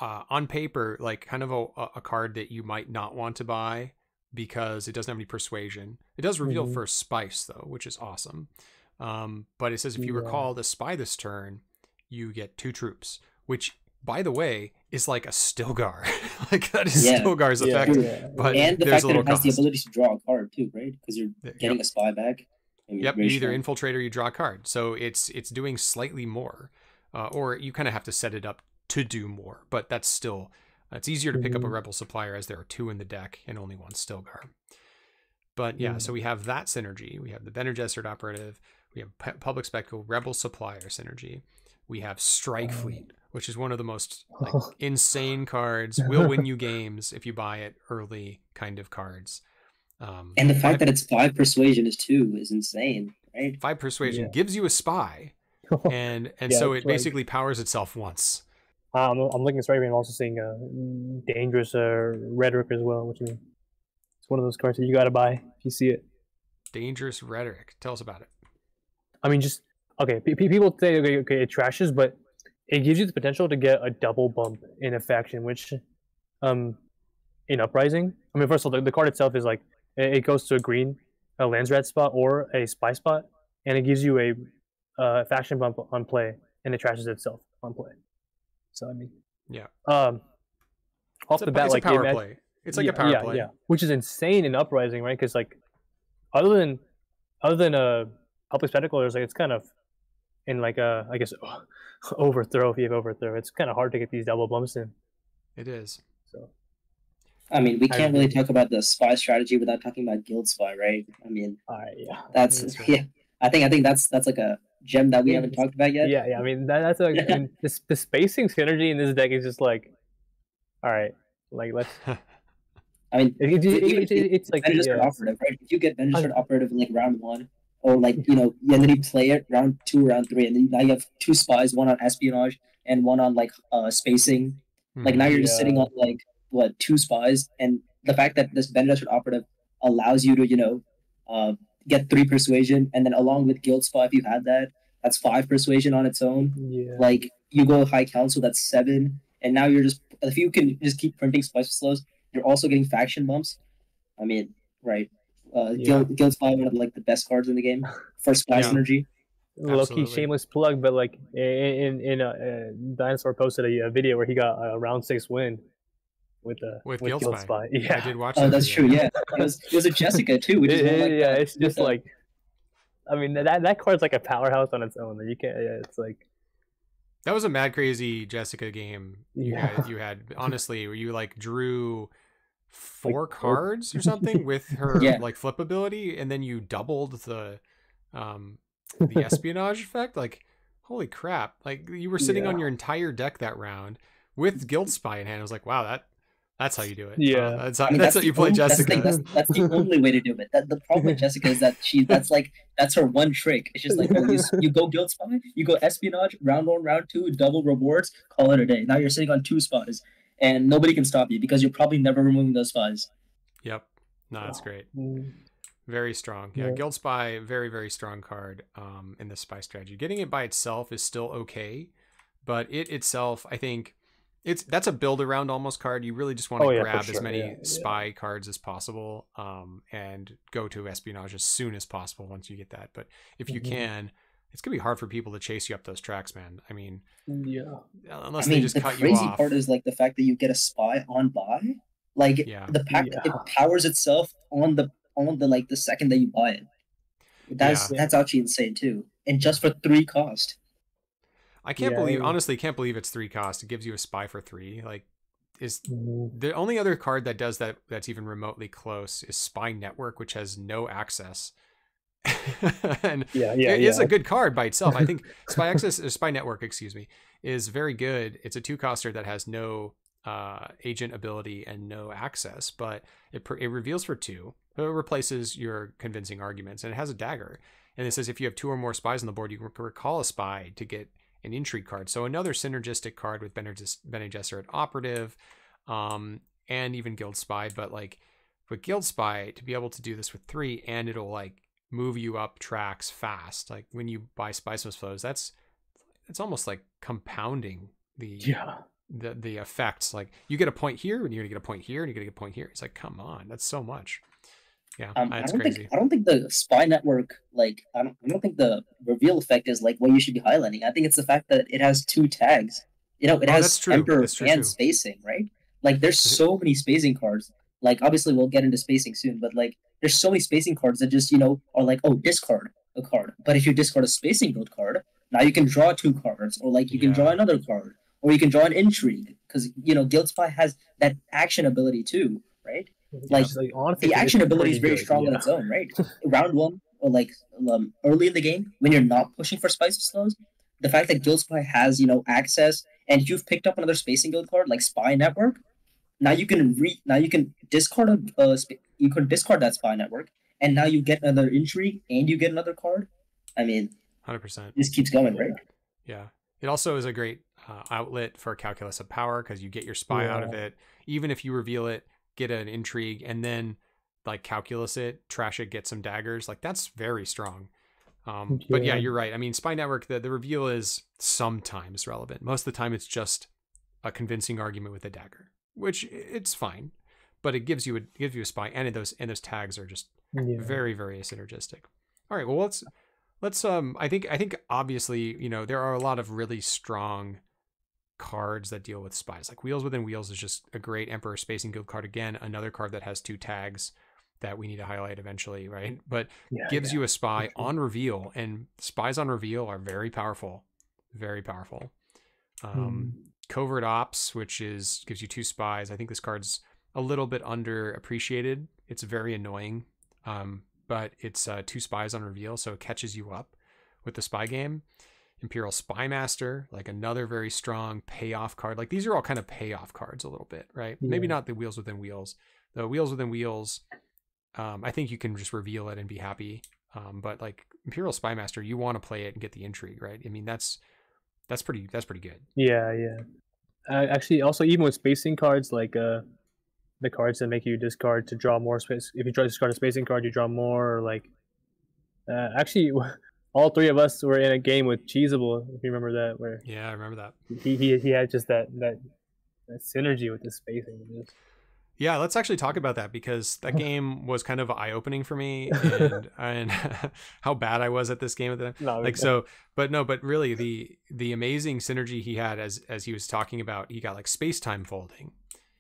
uh, on paper like kind of a, a card that you might not want to buy because it doesn't have any persuasion. It does reveal Mhm. for spice though, which is awesome. Um, but it says if you Yeah. recall the spy this turn, you get two troops, which by the way is like a Stilgar. <laughs> like that is Yeah. Stilgar's Yeah, effect. yeah. but and the fact a that it little has the ability to draw a card too, right? Because you're Yep. getting a spy back. Yep, you either strong. infiltrate or you draw a card. So it's it's doing slightly more, uh, or you kind of have to set it up to do more. But that's still It's easier to pick up a Mhm. rebel supplier as there are two in the deck and only one Stilgar. But yeah, Mm. so we have that synergy. We have the Bene Gesserit operative. We have P- Public Spectacle Rebel Supplier synergy. We have Strike. Fleet, which is one of the most like insane cards. <laughs> Will win you games if you buy it early, kind of cards. Um, And the fact five, that it's five persuasion is two is insane, right? five persuasion Yeah. gives you a spy, <laughs> and and Yeah, so it it's like- basically powers itself once. Um, I'm looking straight and I'm also seeing uh, dangerous uh, rhetoric as well, which means it's one of those cards that you gotta buy if you see it. Dangerous rhetoric. Tell us about it. I mean, just okay. P- p- people say okay, okay, it trashes, but it gives you the potential to get a double bump in a faction, which, um, in uprising. I mean, first of all, the, the card itself is like it, it goes to a green, a Landsraad spot or a spy spot, and it gives you a uh, faction bump on play, and it trashes itself on play. So I mean, Yeah. Um, off It's a, the pa- bat, it's like a power imag- play. It's like yeah, a power yeah, play. Yeah, which is insane in uprising, right? Because like, other than other than a public spectacle, there's like it's kind of in like a I guess overthrow if you have overthrow. It's kind of hard to get these double bumps in. It is. So I mean, we can't really talk about the spy strategy without talking about guild spy, right? I mean, all right, yeah, that's That's right. <laughs> yeah. I think I think that's that's like a gem that we Yeah, haven't talked about yet. yeah, yeah. I mean that, that's like I mean, this the spacing synergy in this deck is just like, all right, like let's. <laughs> I mean, It, it, it, it, it- it's like Bene the, Gesserit uh, operative, right? If you get Bene Hundred- Gesserit operative in like round one, or like you know, and then you play it round two, round three, and then now you have two spies, one on espionage and one on like uh spacing. Like Mhm. now you're just sitting on like what two spies, and the fact that this Bene Gesserit operative allows you to you know, uh, get three persuasion, and then along with guild spy, if you had that, that's five persuasion on its own. yeah. Like you go high council, that's seven, and now you're just if you can just keep printing spice slows, you're also getting faction bumps. I mean, right? Uh, Yeah. Guild Guild Spy one of like the best cards in the game for spy Yeah. synergy. low key shameless plug, but like in in, in uh, uh, Dinosaur posted a, a video where he got a round six win with the With Guild Spy. <laughs> Yeah, I did watch. Oh, that that's video. true. Yeah, it was it was a Jessica too, which is It- like, yeah, the- it's just like, I mean that that card's like a powerhouse on its own. You can't. Yeah, it's like That was a mad crazy Jessica game. You Yeah. had, you <laughs> had honestly, where you like drew four four- cards or <laughs> something with her Yeah. like flip ability, and then you doubled the um the <laughs> espionage effect. Like, holy crap! Like you were sitting on your entire deck that round with Guild Spy in hand. I was like, wow, that that's how you do it. Yeah. Uh, that's how, I mean, that's, how you play only- that's the Jessica. That's, that's the <laughs> only way to do it. That, the problem with Jessica is that she that's like that's her one trick. It's just like oh, you, you go guild spy, you go espionage, round one, round two, double rewards, call it a day. Now you're sitting on two spies, and nobody can stop you because you're probably never removing those spies. Yep. No, that's great. Very strong. Yeah, Yeah. Guild Spy, very, very strong card um, in the spy strategy. Getting it by itself is still okay, but it itself, I think, it's that's a build around almost card. You really just want to Oh, yeah, for grab as many Yeah, yeah. spy cards as possible um, and go to espionage as soon as possible once you get that. But if you Mhm. can, it's gonna be hard for people to chase you up those tracks, man. I mean, yeah. unless I mean, they just the cut you off. The crazy part is like the fact that you get a spy on buy. Like Yeah. the pack, it powers itself on the on the like the second that you buy it. That's Yeah. that's actually insane too, and just for three cost. I can't Yeah, believe, I- honestly, can't believe it's three cost. It gives you a spy for three. Like, is Mm, The only other card that does that that's even remotely close is Spy Network, which has no access. <laughs> and Yeah, yeah, it yeah. is a good card by itself. I think Spy Access or Spy Network, excuse me, is very good. It's a two coster that has no uh, agent ability and no access, but it it reveals for two. It replaces your convincing arguments, and it has a dagger. And it says if you have two or more spies on the board, you can recall a spy to get an intrigue card. So another synergistic card with Bene Bene Gesserit Operative, um, and even Guild Spy. But like with Guild Spy, to be able to do this with three, and it'll like move you up tracks fast. Like when you buy Spice Flows, that's it's almost like compounding the Yeah. the the effects. Like you get a point here, and you're gonna get a point here, and you're gonna get a point here. It's like, come on, that's so much. Yeah, Um, I don't crazy. think I don't think the spy network like I don't I don't think the reveal effect is like what you should be highlighting. I think it's the fact that it has two tags. You know, it Oh, has that's true. temper That's true, and too. spacing, right? Like there's <laughs> so many spacing cards. Like obviously we'll get into spacing soon, but like there's so many spacing cards that just you know are like oh discard a card. But if you discard a spacing build card, now you can draw two cards, or like you can draw another card, or you can draw an intrigue because you know Guild Spy has that action ability too, right? Like, like honestly, the action ability is very good, strong on its own, right? <laughs> Round one or like um, early in the game when you're not pushing for spice slows, the fact that Guild Spy has you know access and you've picked up another spacing guild card like Spy Network, now you can re now you can discard a sp- you can discard that Spy Network and now you get another intrigue and you get another card. I mean, Hundred percent. this keeps going, right? Yeah. It also is a great uh, outlet for calculus of power because you get your spy out of it. Even if you reveal it, get an intrigue, and then like calculus it, trash it, get some daggers. Like that's very strong. Um, But yeah, Yeah. you're right. I mean, spy network. The the reveal is sometimes relevant. Most of the time, it's just a convincing argument with a dagger, which it's fine. But it gives you a gives you a spy, and those and those tags are just Yeah. very very synergistic. All right well let's let's um i think i think obviously you know there are a lot of really strong cards that deal with spies like wheels within wheels is just a great emperor spacing guild card. Again another card that has two tags that we need to highlight eventually right? <laughs> But Yeah, gives yeah. you a spy on reveal and spies on reveal are very powerful very powerful. Um Mm. covert ops which is gives you two spies. I think this card's a little bit underappreciated. It's very annoying um but it's uh, two spies on reveal so it catches you up with the spy game. Imperial spy master like another very strong payoff card. Like these are all kind of payoff cards a little bit right? Maybe not the wheels within wheels the wheels within wheels um, i think you can just reveal it and be happy. Um, but like imperial spy master you want to play it and get the intrigue right? I mean that's that's pretty that's pretty good. Yeah, yeah. Uh, actually, also even with spacing cards, like uh, the cards that make you discard to draw more space. If you try to discard a spacing card, you draw more. Or like, uh, actually, <laughs> all three of us were in a game with Cheesable. If you remember that, where yeah i remember that he he, he had just that that that synergy with the spacing. Yeah, let's actually talk about that because that <laughs> game was kind of eye opening for me and <laughs> and how bad I was at this game at the time. No, Like so, but no, but really the the amazing synergy he had as as he was talking about, he got like space time folding.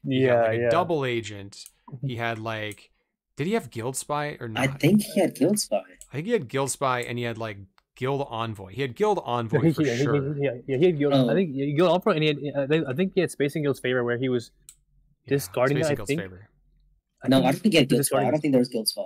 He got yeah, like a yeah. double agent. He had like did he have Guild Spy or not? I think he had Guild Spy. I think he had Guild Spy and he had like Guild Envoy. He had Guild Envoy <laughs> for yeah, sure. he- yeah, yeah, he had Guild. Oh. I think yeah, Guild Opera, and he had. I think- I think he had Spacing Guild's favor, where he was Yeah, discarding Space that, I think. No, I don't think he had he Guild Spy. I don't think there was Guild Spy.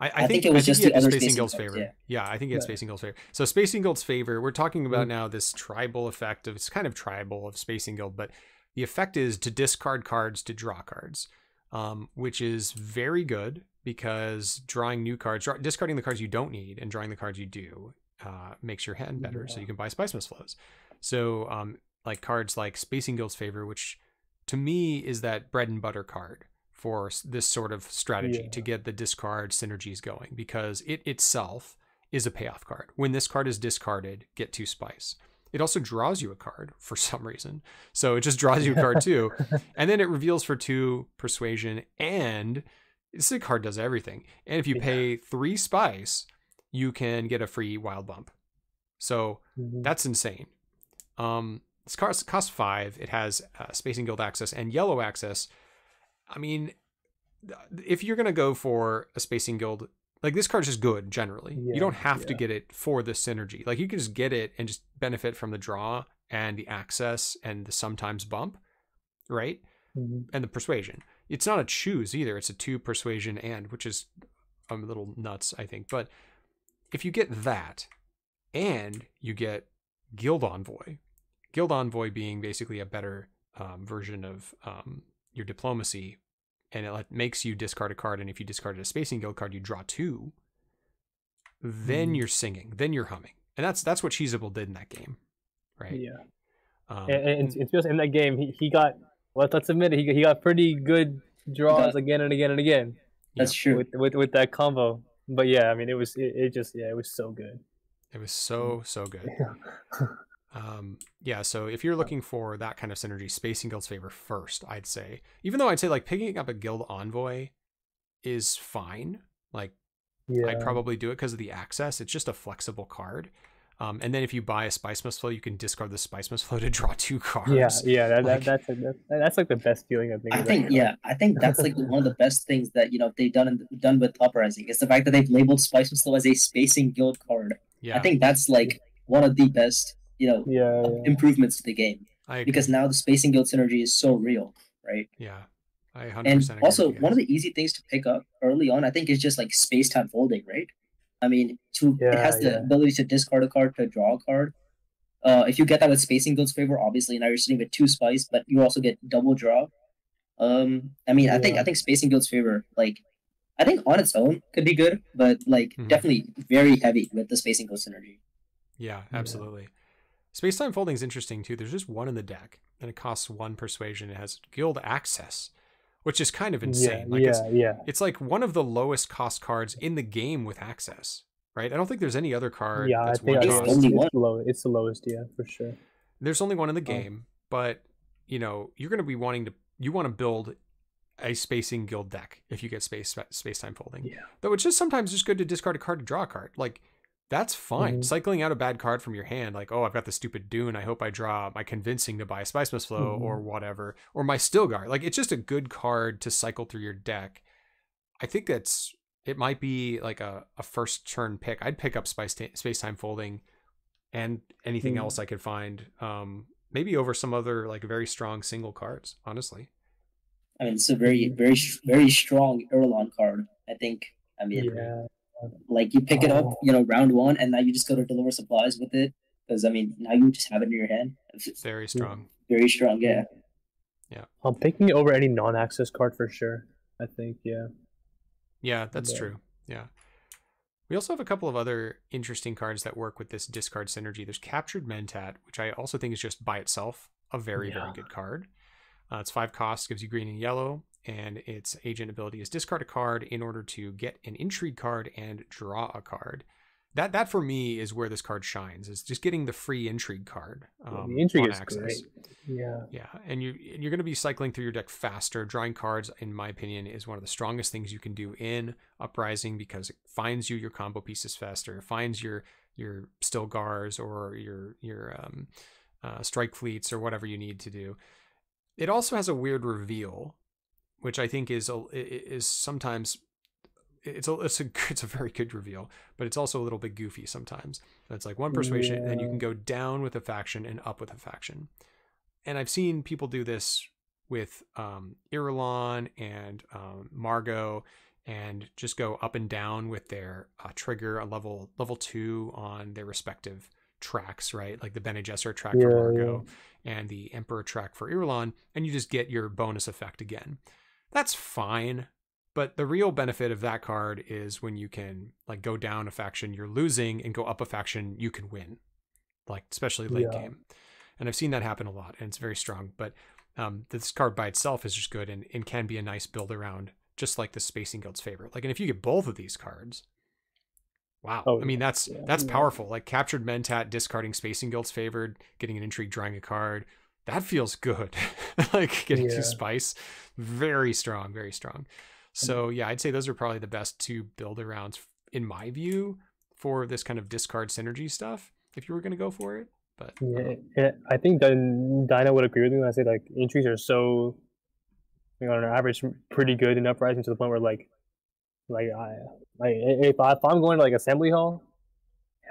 I, I, I think think it was I just the he had other Space Spacing Guilds, favor. yeah. Yeah. I think he had Yeah. Spacing Guild's favor. So Space Guild's favor, we're talking about Mhm. now this tribal effect of it's kind of tribal of Spacing Guild, but the effect is to discard cards to draw cards, um, which is very good because drawing new cards, draw, discarding the cards you don't need and drawing the cards you do uh, makes your hand better. So you can buy Spice Must Flows. So um, like cards like Spacing Guild's favor, which to me is that bread and butter card for this sort of strategy Yeah. to get the discard synergies going because it itself is a payoff card. When this card is discarded, get two spice. It also draws you a card <laughs> for some reason. So it just draws you a card too. <laughs> And then it reveals for two persuasion and this card does everything. And if you Yeah. pay three spice, you can get a free wild bump. So Mhm. that's insane. Um, this cost costs five. It has uh, Spacing Guild access and yellow access. I mean, if you're gonna go for a Spacing Guild, like this card's just good generally. you don't have to get it for the synergy. Like you can just get it and just benefit from the draw and the access and the sometimes bump, right? Mhm. And the persuasion. It's not a choose either. It's a two persuasion and, which is a little nuts, I think. But if you get that and you get Guild Envoy, Guild Envoy being basically a better um, version of um, your diplomacy, and it like, makes you discard a card. And if you discarded a Spacing Guild card, you draw two. Then Mhm. you're singing. Then you're humming, and that's that's what Cheesable did in that game, right? Yeah. Um, and, and it's, it's just in that game he, he got well let's admit it he, got- he got pretty good draws <laughs> again and again and again That's true. with, with with that combo but yeah i mean it was it, it just yeah it was so good it was so so good. <laughs> Um, yeah, so if you're looking for that kind of synergy, Spacing Guild's favor first, I'd say. Even though I'd say like picking up a Guild Envoy is fine. Like yeah I'd probably do it because of the access. It's just a flexible card. Um, and then if you buy a Spice Must Flow, you can discard the Spice Must Flow <laughs> to draw two cards. yeah yeah that, Like- that, that's, a, that's that's like the best feeling i think I think that. yeah, I think that's like one of the best things that you know they've done in, done with Uprising is the fact that they've labeled Spice Must Flow as a spacing guild card. Yeah. I think that's like one of the best you know yeah, yeah. improvements to the game. I agree. because now the spacing guild synergy is so real, right? yeah, I 100% And agree also, with one of the easy things to pick up early on, I think, is just like space time folding, right? I mean, to it has the yeah. ability to discard a card to draw a card. Uh, if you get that with spacing guild's favor, obviously now you're sitting with two spice, but you also get double draw. Um, I mean, I think I think spacing guild's favor, like, I think on its own could be good, but like Mhm. definitely very heavy with the spacing guild synergy. Yeah, Yeah. absolutely. Space time folding is interesting too. There's just one in the deck, and it costs one persuasion. It has guild access, which is kind of insane. Yeah, like yeah, it's yeah. it's like one of the lowest cost cards in the game with access, right? I don't think there's any other card Yeah, I think, one it's cost. it's, only it's one. low. It's the lowest, yeah, for sure. There's only one in the Oh. game, but you know you're going to be wanting to you want to build a spacing guild deck if you get space space time folding. Yeah. Though it's just sometimes just good to discard a card to draw a card. Like that's fine. Mhm. Cycling out a bad card from your hand, like oh I've got the stupid Dune. I hope I draw my convincing to buy a Spice Must Flow or Mm-hmm. whatever, or my Stilgar. Like it's just a good card to cycle through your deck. I think that's it. Might be like a, a first turn pick. I'd pick up space space time folding, and anything Mm. else I could find. Um, maybe over some other like very strong single cards. Honestly, I mean, it's a very, very, very strong Erlon card. I think. I mean, Yeah, like you pick it up, Oh. you know, round one, and now you just go to deliver supplies with it. Because I mean, now you just have it in your hand. Very strong. very strong, yeah. Yeah. I'm picking it over any non-access card for sure. I think, yeah. Yeah, that's Yeah. true. Yeah. We also have a couple of other interesting cards that work with this discard synergy. There's Captured Mentat, which I also think is just by itself a very, very good card. Uh, it's five costs, gives you green and yellow, and its agent ability is discard a card in order to get an intrigue card and draw a card. That that for me is where this card shines. Is just getting the free intrigue card. Um, the intrigue is access. great. Yeah. Yeah, and you and you're going to be cycling through your deck faster. Drawing cards, in my opinion, is one of the strongest things you can do in Uprising because it finds you your combo pieces faster, It finds your your Stilgars or your your um, uh, strike fleets or whatever you need to do. It also has a weird reveal, which I think is a, is sometimes it's a it's a <laughs> it's a very good reveal, but it's also a little bit goofy sometimes. It's like one persuasion, and you can go down with a faction and up with a faction and I've seen people do this with um, Irulan and um, Margot, and just go up and down with their uh, trigger a level level two on their respective tracks, right? Like the Bene Gesserit track for Yeah, Margot and the Emperor track for Irulan, and you just get your bonus effect again. That's fine. But the real benefit of that card is when you can like go down a faction you're losing and go up a faction you can win. Like especially late Yeah. game and I've seen that happen a lot, and it's very strong. But um, this card by itself is just good and, and can be a nice build around, just like the Spacing Guild's favorite. Like, and if you get both of these cards, wow! Oh, I mean, that's yeah, that's yeah. powerful. Like captured Mentat, discarding Spacing Guild's favored, getting an intrigue, drawing a card. That feels good. <laughs> like getting Yeah. two spice, very strong, very strong. So mm-hmm. yeah, I'd say those are probably the best two build arounds in my view for this kind of discard synergy stuff. If you were going to go for it, but Yeah, yeah, I think Din- Dino would agree with me when I say like intrigues are so, you know, on average, pretty good in uprising to the point where like, like I like if, I, if I'm going to like assembly hall,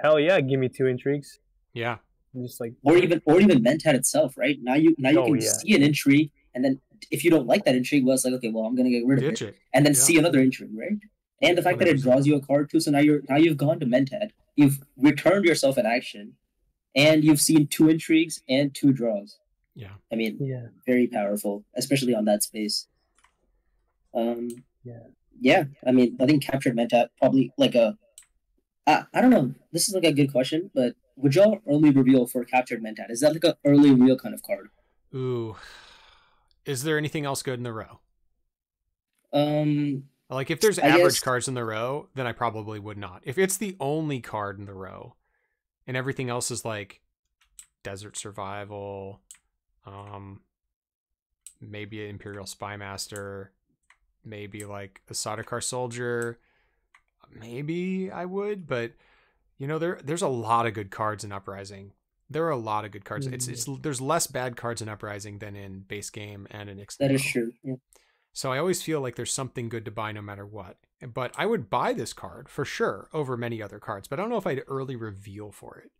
hell yeah, give me two intrigues. yeah, just like Or even, or even Mentat itself, right? Now you, now you Oh, can yeah. see an intrigue, and then if you don't like that intrigue, well, it's like, okay, well, I'm gonna get rid of it, it. and then Yeah. see another intrigue, right? And the fact that it draws you a card too, so now you're now you've gone to Mentat, you've returned yourself in action, and you've seen two intrigues and two draws. Yeah. I mean, yeah, very powerful, especially on that space. Um, Yeah. yeah. I mean, I think captured Mentat probably like a. I, I don't know. This is like a good question, but would y'all early reveal for captured Mentat? Is that like an early reveal kind of card? Ooh. Is there anything else good in the row? Um, Like if there's I average guess- cards in the row, then I probably would not. If it's the only card in the row and everything else is like desert survival, um maybe an Imperial Spy Master, maybe like a Sardaukar soldier, maybe I would, but you know there there's a lot of good cards in Uprising. There are a lot of good cards. It's it's there's less bad cards in Uprising than in base game and in Ixnay. that is true. Yeah. So I always feel like there's something good to buy no matter what. But I would buy this card for sure over many other cards, but I don't know if I'd early reveal for it.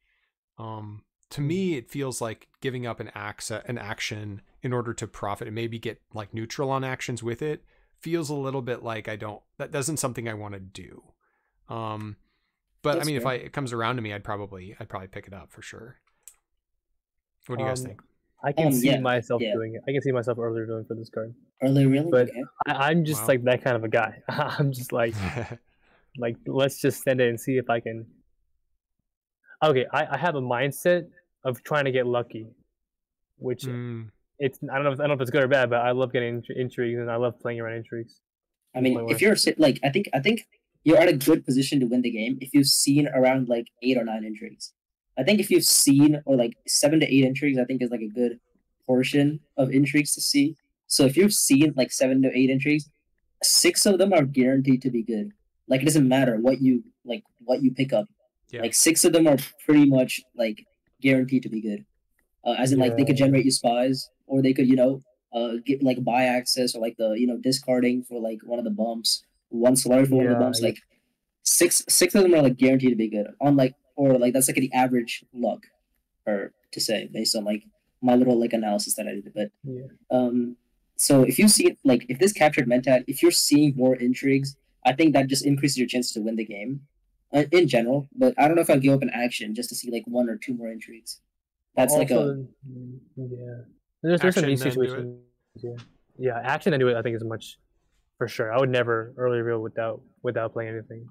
Um to me it feels like giving up an access an action in order to profit and maybe get like neutral on actions with it feels a little bit like I don't that doesn't something I want to do. Um but That's I mean if. I it comes around to me I'd probably I'd probably pick it up for sure. What do you guys Um, think? I can Um, see yeah, myself yeah. doing it. I can see myself early revealing for this card. Early, really? But- okay. I, I'm just Wow. like that kind of a guy. <laughs> I'm just like <laughs> like let's just send it and see if I can. Okay, I, I have a mindset of trying to get lucky, which Mm, it's I don't know if, I don't know if it's good or bad, but I love getting intri- intrigues and I love playing around intrigues. I mean, if you're like, I think, I think you're at a good position to win the game if you've seen around like eight or nine intrigues. I think if you've seen or like seven to eight intrigues, I think is like a good portion of intrigues to see. So if you've seen like seven to eight intrigues, six of them are guaranteed to be good. Like it doesn't matter what you like, what you pick up. Yeah. Like six of them are pretty much like guaranteed to be good. Uh, as in, like they could generate you spies, or they could, you know, uh, get like buy access or like the you know discarding for like one of the bumps, one Solari for one of the Yeah, bumps. yeah. Like six six of them are like guaranteed to be good. On like or like that's like the average luck, or to say based on like my little like analysis that I did. But Yeah. um, so if you see like if this captured Mentat, if you're seeing more intrigues, I think that just increases your chance to win the game, uh, in general. But I don't know if I'd give up an action just to see like one or two more intrigues. That's like a mm, yeah. There's there's some Action, niche then do it. situations. Yeah, yeah. Action anyway. I think is much for sure. I would never early reveal without without playing anything.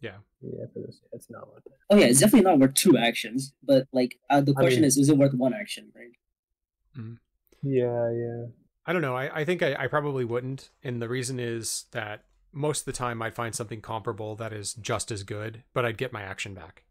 Yeah. Yeah, for this, it's not worth it. oh yeah, it's definitely not worth two actions. But like uh, the I question mean- is, is it worth one action? Right? Yeah, yeah. I don't know. I, I think I, I probably wouldn't. And the reason is that most of the time I'd find something comparable that is just as good, but I'd get my action back.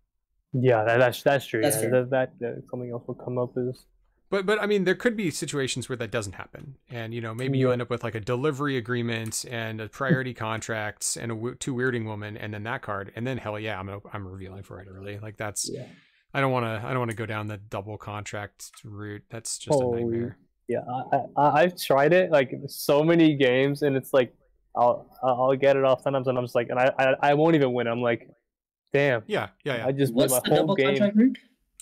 Yeah, that, that's that's true. That's yeah, fair. that, that, that something else will come up is But but I mean there could be situations where that doesn't happen. And you know, maybe you end up with like a delivery agreement and a priority contracts and a w- two weirding woman and then that card and then hell yeah, I'm gonna, I'm revealing for it early. Like that's yeah. I don't want to I don't want to go down the double contract route. That's just Holy a nightmare. Yeah, I, I I've tried it like so many games, and it's like I'll I'll I'll get it off sometimes, and I'm just like, and I I, I won't even win. I'm like, damn, Yeah, yeah, yeah. I just played What's my the whole double game. contract route?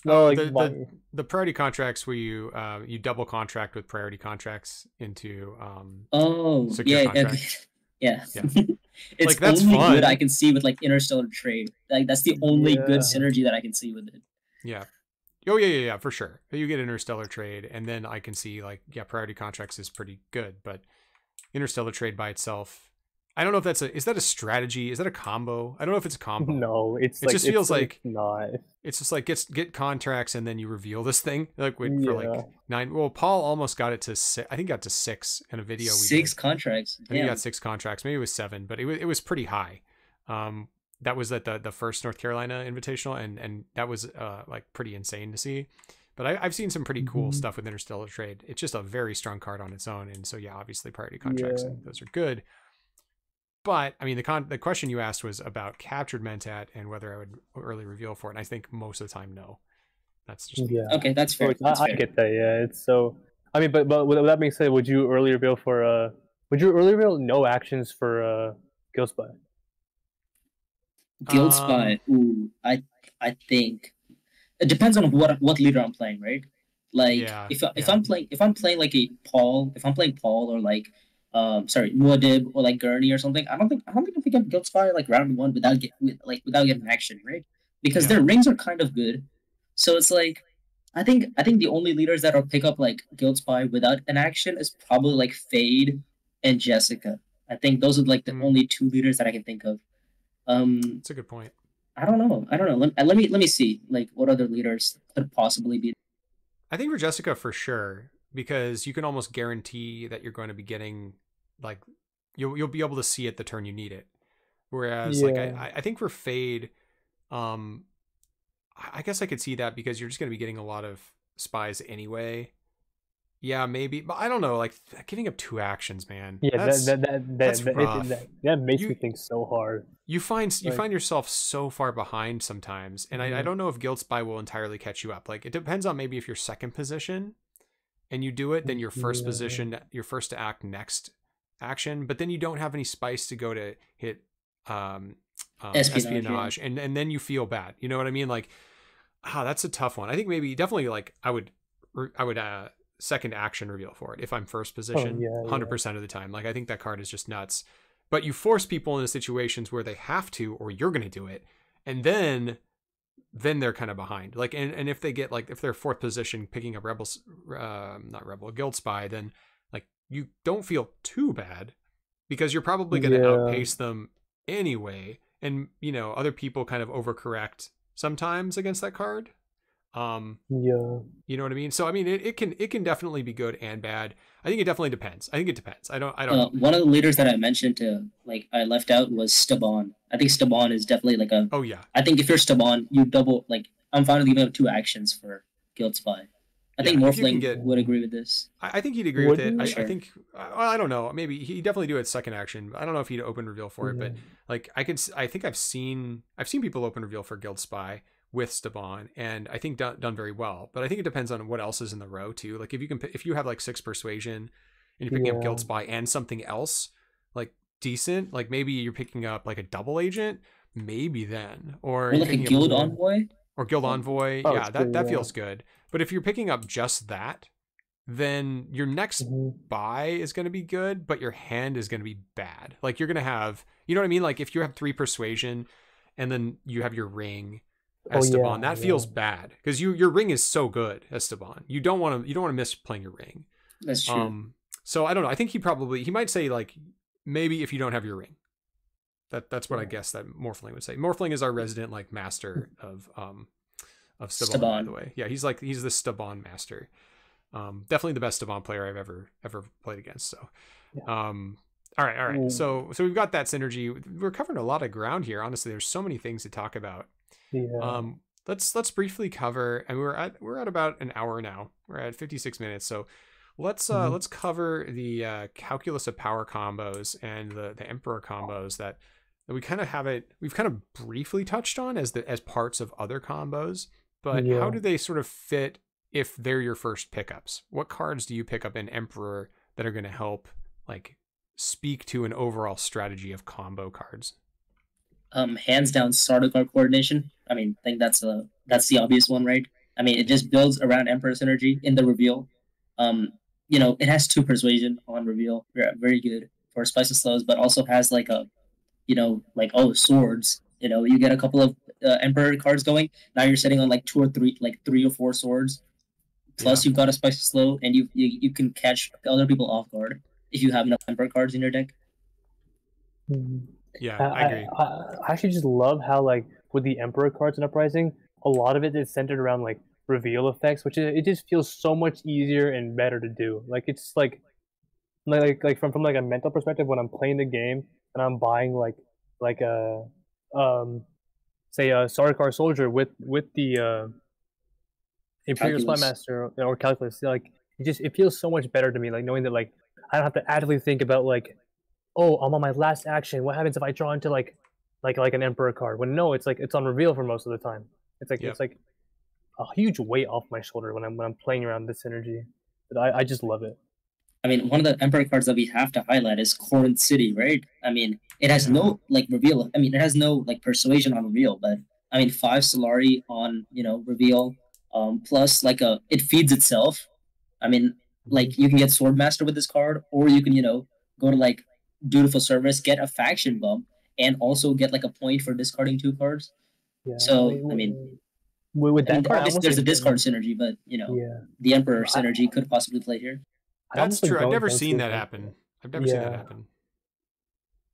No, like the- the- the priority contracts where you uh, you double contract with priority contracts into um Oh, Secure yeah, contract. okay. <laughs> yeah. Yeah. <laughs> it's Like, that's only fun. good I can see with like interstellar trade. Like that's the only Yeah. good synergy that I can see with it. yeah oh yeah yeah yeah for sure you get interstellar trade and then i can see like yeah priority contracts is pretty good but interstellar trade by itself i don't know if that's a is that a strategy is that a combo i don't know if it's a <laughs> combo no, it's It like just it's feels like- not. it's just like get get contracts and then you reveal this thing <laughs> like wait for Yeah. like nine well paul almost got it to six i think got to six in a video we Six did. contracts. I think he got six contracts. Maybe it was seven, but it was it was pretty high. Um, that was at the the first North Carolina Invitational, and and that was uh like pretty insane to see. But I, I've seen some pretty cool Mhm. stuff with Interstellar Trade. It's just a very strong card on its own, and so yeah, obviously priority contracts Yeah. and those are good. But I mean, the con the question you asked was about captured Mentat and whether I would early reveal for it. And I think most of the time, no. That's just Yeah, Okay, that's fair. Which That's I, I get that. Yeah, it's so. I mean, but but with that being said, would you early reveal for uh? Would you early reveal no actions for uh Ghost Spy? Guild Um, spy. Ooh, I I think it depends on what what leader I'm playing, right? Like Yeah, if if yeah. I'm playing if I'm playing like a Paul, if I'm playing Paul or like um sorry Muad'Dib or like Gurney or something, I don't think I don't think I pick up Guild spy like round one without get with, like without getting action, right? Because Yeah. their rings are kind of good, so it's like. I think I think the only leaders that will pick up like Guild Spy without an action is probably like Feyd and Jessica. I think those are like the Hmm. only two leaders that I can think of. Um, That's a good point. I don't know. I don't know. Let, let me let me see. Like, what other leaders could possibly be? I think for Jessica for sure because you can almost guarantee that you're going to be getting like you'll you'll be able to see it the turn you need it. Whereas like Yeah. I I- I think for Feyd, um, I guess I could see that because you're just going to be getting a lot of spies anyway. Yeah, maybe, but I don't know. Like giving up two actions, man. Yeah, That's- that that that that's that, rough. it, that, that makes You- me think so hard. you find you find yourself so far behind sometimes and I, I Mhm. don't know if guild spy will entirely catch you up like it depends on maybe if you're second position and you do it then your first Yeah. position your first to act next action but then you don't have any spice to go to hit um, um Espionage, espionage, yeah. and and then you feel bad you know what i mean like Ah, that's a tough one. I think maybe definitely like I would I would uh second action reveal for it if I'm first position Oh, yeah, yeah. 100% of the time. Like I think that card is just nuts. But you force people into situations where they have to or you're going to do it. And then then they're kind of behind. Like and, and if they get like if they're fourth position picking up rebels uh, not rebel guild spy then like you don't feel too bad because you're probably going to Yeah. outpace them anyway and you know other people kind of overcorrect sometimes against that card. Um Yeah. you know what I mean? So I mean, it, it can it can definitely be good and bad. I think it definitely depends. I think it depends. I don't I don't. Uh, one of the leaders that I mentioned to like I left out was Staban. I think Staban is definitely like a. oh yeah, I think if you're Staban, you double like I'm fine with giving up two actions for Guild Spy. I think Yeah, if Morphling get- would agree with this. I, I think he'd agree with it. Wouldn't I, you? I Sure. think I, I don't know. Maybe he definitely do it second action. I don't know if he'd open reveal for it, but like I could. I think I've seen I've seen people open reveal for Guild Spy with Staban, and I think done done very well. But I think it depends on what else is in the row too. Like if you can if you have like six persuasion, and you're picking up Yeah. Guild Spy and something else like decent, like maybe you're picking up like a double agent. Maybe then, or Or like a picking up- Guild Envoy. or Guild Oh. Envoy. Oh, yeah, that, good, that yeah. feels good. But if you're picking up just that, then your next Mhm. buy is going to be good, but your hand is going to be bad. Like you're going to have, you know what I mean? Like if you have three persuasion and then you have your ring Oh, Esteban, yeah, that feels bad because you your ring is so good, Esteban. You don't want to you don't want to miss playing your ring. That's true. Um, so I don't know. I think he probably he might say like maybe if you don't have your ring. That that's what I guess that Morphling would say. Morphling is our resident like master of um of Staban, by the way. Yeah, he's like he's the Staban master. Um, definitely the best Staban player I've ever ever played against. So, um, all right, all right. So so we've got that synergy. We're covering a lot of ground here. Honestly, there's so many things to talk about. Yeah. Um, let's let's briefly cover, and we're at we're at about an hour now. We're at 56 minutes, so let's uh Mhm. let's cover the uh, calculus of power combos and the the emperor combos that, that we kind of have it. We've kind of briefly touched on as the as parts of other combos, but how do they sort of fit if they're your first pickups? What cards do you pick up in emperor that are going to help like speak to an overall strategy of combo cards? Um, hands down Sardaukar coordination. I mean, I think that's a that's the obvious one, right? I mean, it just builds around Emperor synergy in the reveal. Um, you know, it has two persuasion on reveal, Ve- very good for spice must flows, but also has like a, you know, like oh swords. You know, you get a couple of uh, Emperor cards going. Now you're sitting on like two or three, like three or four swords. Plus, you've got a spice must flow, and you, you you can catch other people off guard if you have enough Emperor cards in your deck. Mhm. Yeah, I, I agree. I, I actually just love how like with the Emperor cards in Uprising, a lot of it is centered around like reveal effects, which is, it just feels so much easier and better to do. Like it's like like like from from like a mental perspective when I'm playing the game and I'm buying like like a um say a Sardaukar soldier with with the uh Imperial Spy Master or Calculus, like it just it feels so much better to me, like knowing that like I don't have to actively think about like oh, I'm on my last action. What happens if I draw into like like like an emperor card? When no, it's like it's on reveal for most of the time. It's like Yep. it's like a huge weight off my shoulder when I'm when I'm playing around this energy. But I, I just love it. I mean, one of the Emperor cards that we have to highlight is Corinth City, right? I mean, it has no like reveal. I mean, it has no like persuasion on reveal, but I mean, five Solari on you know reveal, um, plus like a it feeds itself. I mean, like you can get Swordmaster with this card, or you can you know go to like Dutiful Service, get a faction bump, and also get like a point for discarding two cards. Yeah. So, w- I mean- w- with, with I that mean, card, I there's a like- discard synergy, but you know Yeah, the Emperor I- synergy could possibly play here. That's true. I've never seen that happen. I've never seen that happen.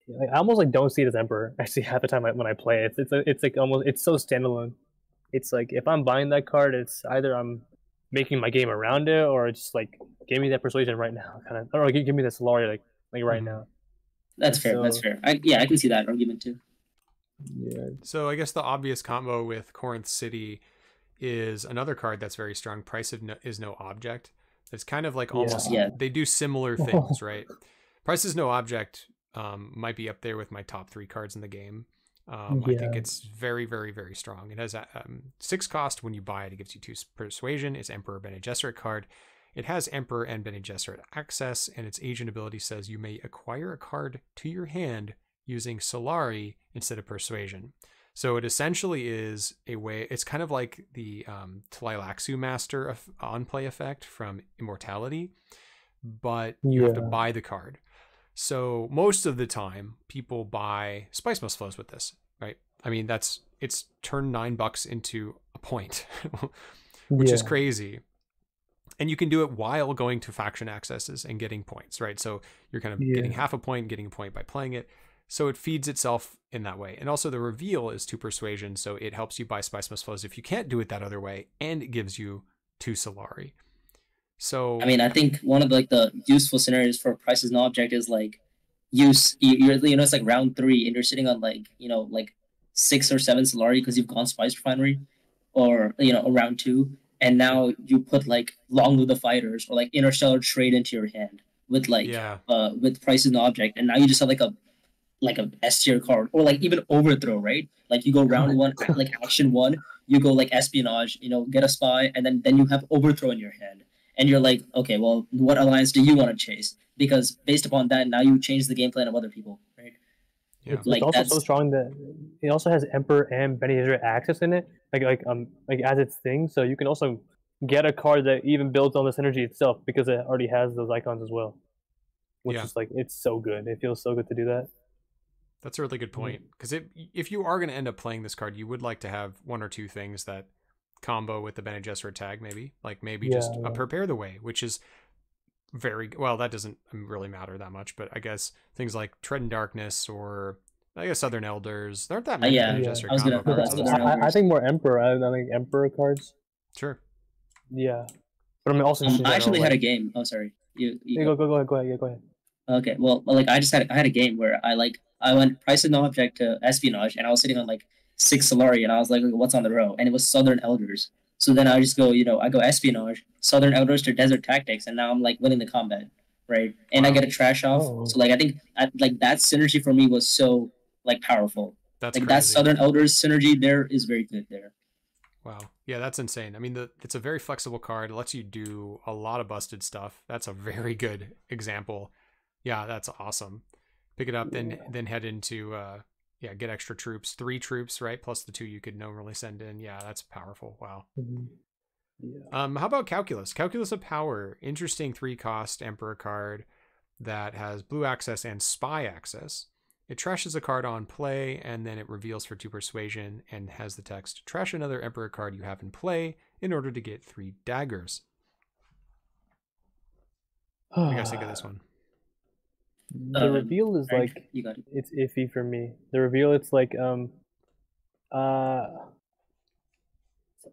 Like, I almost like don't see it as Emperor. <laughs> Actually, half the time I, when I play it, it's it's, a, it's like almost it's so standalone. It's like if I'm buying that card, it's either I'm making my game around it, or it's just like give me that persuasion right now, kind of, or give, give me this Solari like like right Mhm. now. That's fair. That's fair. I, yeah, I can see that argument too. Yeah, So I guess the obvious combo with Corinth City is another card that's very strong. Price of no, is no object. It's kind of like almost Yeah. they do similar <laughs> things, right? Price is no object um, might be up there with my top three cards in the game. Um, I think it's very, very, very strong. It has a um, six cost when you buy it. It gives you two persuasion. It's Emperor Bene Gesserit card. It has Emperor and Bene Gesserit access, and its agent ability says you may acquire a card to your hand using Solari instead of Persuasion. So it essentially is a way. It's kind of like the um, Tleilaxu Master of on play effect from Immortality, but you have to buy the card. So most of the time, people buy Spice Must Flows with this, right? I mean, that's it's turned nine bucks into a point, <laughs> which is crazy. And you can do it while going to faction accesses and getting points, right? So you're kind of getting half a point, getting a point by playing it. So it feeds itself in that way. And also the reveal is two persuasion, so it helps you buy Spice Must Flows if you can't do it that other way, and it gives you two Solari. So I mean, I think one of like the useful scenarios for price is no object is like use you you're, you know it's like round three and you're sitting on like you know like six or seven Solari because you've gone Spice Refinery, or you know around two, and now you put like Long Live the Fighters or like Interstellar Trade into your hand with like yeah, uh with price is no object, and now you just have like a like a S tier card or like even overthrow, right? Like you go round one like action one, you go like espionage, you know, get a spy, and then then you have overthrow in your hand and you're like, okay, well, what alliance do you want to chase? Because based upon that, now you change the game plan of other people, right? Yeah. It's, Like, it's also so strong that it also has Emperor and Bene Gesserit access in it, like like um like as its thing. So you can also get a card that even builds on the synergy itself because it already has those icons as well. Which Yeah. is like it's so good. It feels so good to do that. That's a really good point. Because if if you are going to end up playing this card, you would like to have one or two things that combo with the Bene Gesserit tag, maybe like maybe just Yeah, a prepare the way, which is very well. That doesn't really matter that much, but I guess things like Tread in Darkness or I guess Southern Elders. There aren't that many yeah, yeah. I was gonna- combo I cards. gonna honestly. say- I, I- I think more Emperor. I, I think Emperor cards. Sure. Yeah, but I mean also. Um, I actually general, had a game. Oh, sorry. You, you Yeah, go. go go go ahead go ahead yeah go ahead. Okay, well, like I just had I had a game where I like I went price is no object to espionage, and I was sitting on like six Solari, and I was like, what's on the row? And it was Southern Elders. So then I just go, you know, I go espionage, Southern Elders to Desert Tactics, and now I'm like winning the combat, right? And I get a trash off. Oh. So like I think I, like that synergy for me was so like powerful. That's like crazy. that Southern Elders synergy there is very good there. Wow. Yeah, that's insane. I mean, the, it's a very flexible card. It lets you do a lot of busted stuff. That's a very good example. Yeah, that's awesome. Pick it up, then then head into uh yeah, get extra troops, three troops, right? Plus the two you could normally send in. Yeah, that's powerful. Wow. Mhm. Yeah. Um, how about Calculus? Calculus of Power, interesting three cost Emperor card that has blue access and spy access. It trashes a card on play and then it reveals for two persuasion and has the text trash another Emperor card you have in play in order to get three daggers. What do you guys think of this <sighs> one? The Um, reveal is Right? like you got it. it's iffy for me. The reveal, it's like um, uh,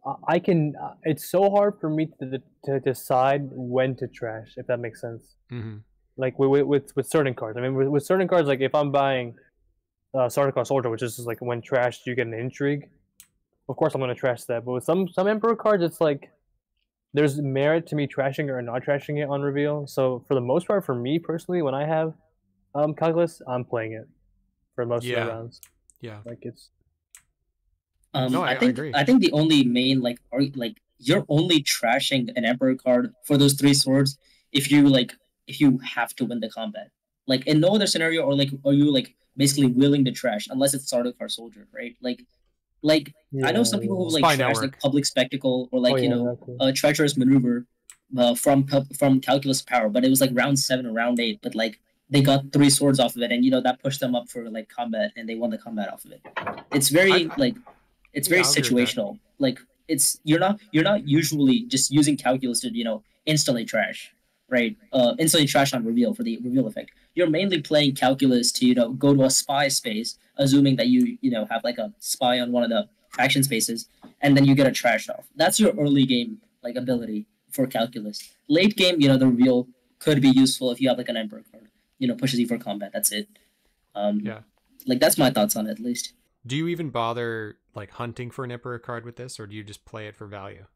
I- I can. uh, It's so hard for me to to decide when to trash, if that makes sense. hmm Like with with- with, with certain cards. I mean, with, with certain cards, like if I'm buying uh, Sardaukar Soldier, which is just like when trashed, you get an intrigue. Of course, I'm gonna trash that. But with some some Emperor cards, it's like there's merit to me trashing it or not trashing it on reveal. So for the most part, for me personally, when I have um calculus, I'm playing it for most of the rounds. Yeah. Like it's Um, No, I- I I think agree. I think the only main like are like you're only trashing an emperor card for those three swords if you like if you have to win the combat. Like in no other scenario, or like are you like basically willing to trash unless it's Sardaukar soldier, right? Like, like I know some people who like Spy trash network. like public spectacle or Oh, like you know a treacherous maneuver uh, from from calculus power, but it was like round seven or round eight, but like they got three swords off of it, and you know that pushed them up for like combat, and they won the combat off of it. It's very I- like it's Yeah, very I'll agree with that. situational. Like it's you're not you're not usually just using calculus to you know instantly trash, right? Uh, instantly trash on reveal for the reveal effect. You're mainly playing calculus to you know go to a spy space, assuming that you you know have like a spy on one of the faction spaces, and then you get a trash off. That's your early game like ability for calculus. Late game, you know, the reveal could be useful if you have like an emperor. You know, pushes you for combat. That's it. Um, Yeah. Like that's my thoughts on it, at least. Do you even bother like hunting for an Emperor card with this, or do you just play it for value?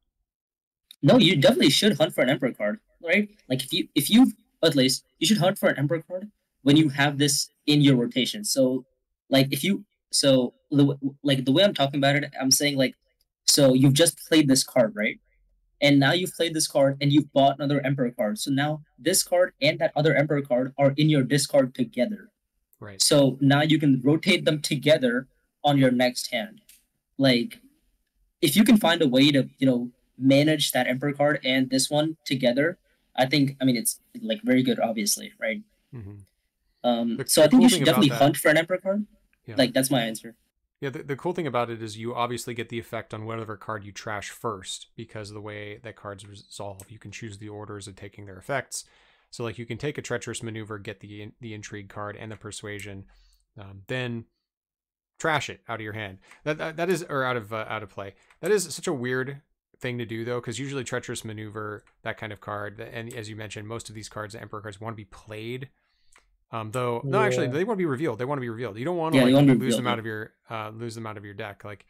No, you definitely should hunt for an emperor card, right? Like if you if you at least you should hunt for an emperor card when you have this in your rotation. So like if you so the like the way I'm talking about it, I'm saying like so you've just played this card, right? And now you've played this card and you've bought another emperor card. So now this card and that other emperor card are in your discard together. Right. So now you can rotate them together on your next hand. Like, if you can find a way to, you know, manage that Emperor card and this one together, I think, I mean, it's like very good, obviously, right? Mhm. Um, The- so I think you should definitely hunt for an Emperor card. Yeah. Like, that's my answer. Yeah, the, the cool thing about it is you obviously get the effect on whatever card you trash first because of the way that cards resolve. You can choose the orders of taking their effects. So like you can take a treacherous maneuver, get the the intrigue card and the persuasion, um, then trash it out of your hand. That that, that is or out of uh, out of play. That is such a weird thing to do though because usually treacherous maneuver that kind of card and as you mentioned most of these cards the emperor cards want to be played um though no actually they want to be revealed they want to be revealed. You don't want to Yeah, like wanna lose them revealed, out of your uh lose them out of your deck like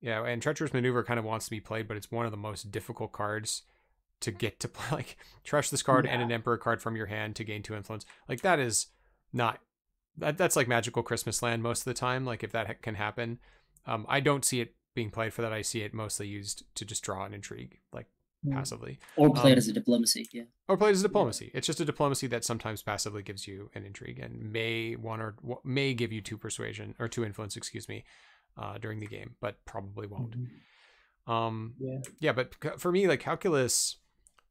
yeah and treacherous maneuver kind of wants to be played but it's one of the most difficult cards to get to <laughs> play like trash this card and an emperor card from your hand to gain two influence. Like that is not that, that's like magical christmas land most of the time like if that ha- can happen. Um i don't see it being played for that i see it mostly used to just draw an intrigue like. Passively Or play Um, it as a diplomacy. Yeah. or played as diplomacy. It's just a diplomacy that sometimes passively gives you an intrigue and may one or may give you two persuasion or two influence, excuse me, uh, during the game, but probably won't. Mhm. Um, Yeah. yeah, but for me, like calculus,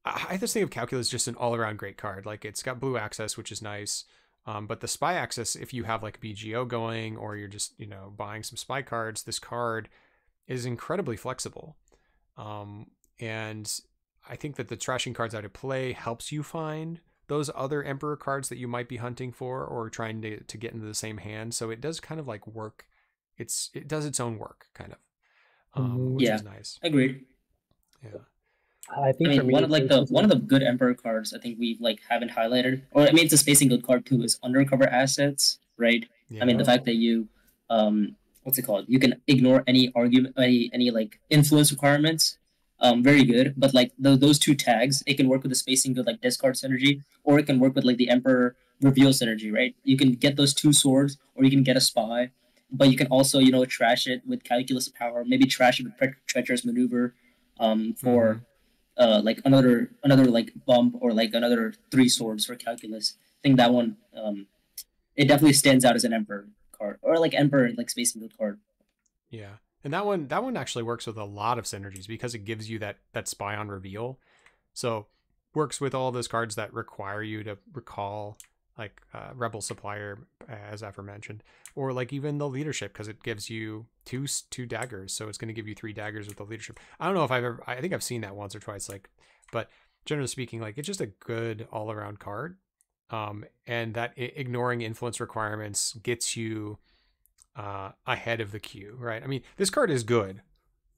I, I just think of calculus just an all around great card. Like it's got blue access, which is nice. Um, but the spy access, if you have like BGO going or you're just you know buying some spy cards, this card is incredibly flexible. Um, and I think that the trashing cards out of play helps you find those other emperor cards that you might be hunting for or trying to, to get into the same hand. So it does kind of like work. It's it does its own work, kind of, um, Mhm. which Yeah. is nice. Agreed. Yeah. I think I for mean, me, one of like the one of the good Emperor cards I think we like haven't highlighted, or I mean, it's a Spacing Guild card too. Is undercover assets, right? Yeah. I mean, the fact that you, um, what's it called? You can ignore any argument, any any like influence requirements. Um, very good. But like tho- those two tags, it can work with the Spacing Guild like discard synergy, or it can work with like the Emperor reveal synergy, right? You can get those two swords, or you can get a spy, but you can also you know trash it with calculus power, maybe trash it with tre- treacherous maneuver, um, for uh like another another like bump or like another three swords for calculus. I think that one um it definitely stands out as an emperor card or like emperor like Spacing Guild card. Yeah. And that one that one actually works with a lot of synergies because it gives you that that spy on reveal. So works with all those cards that require you to recall like uh, rebel supplier as aforementioned or like even the leadership because it gives you two two daggers so it's going to give you three daggers with the leadership i don't know if i've ever i think i've seen that once or twice like but generally speaking like it's just a good all-around card um and that ignoring influence requirements gets you uh, ahead of the queue, right? I mean, this card is good.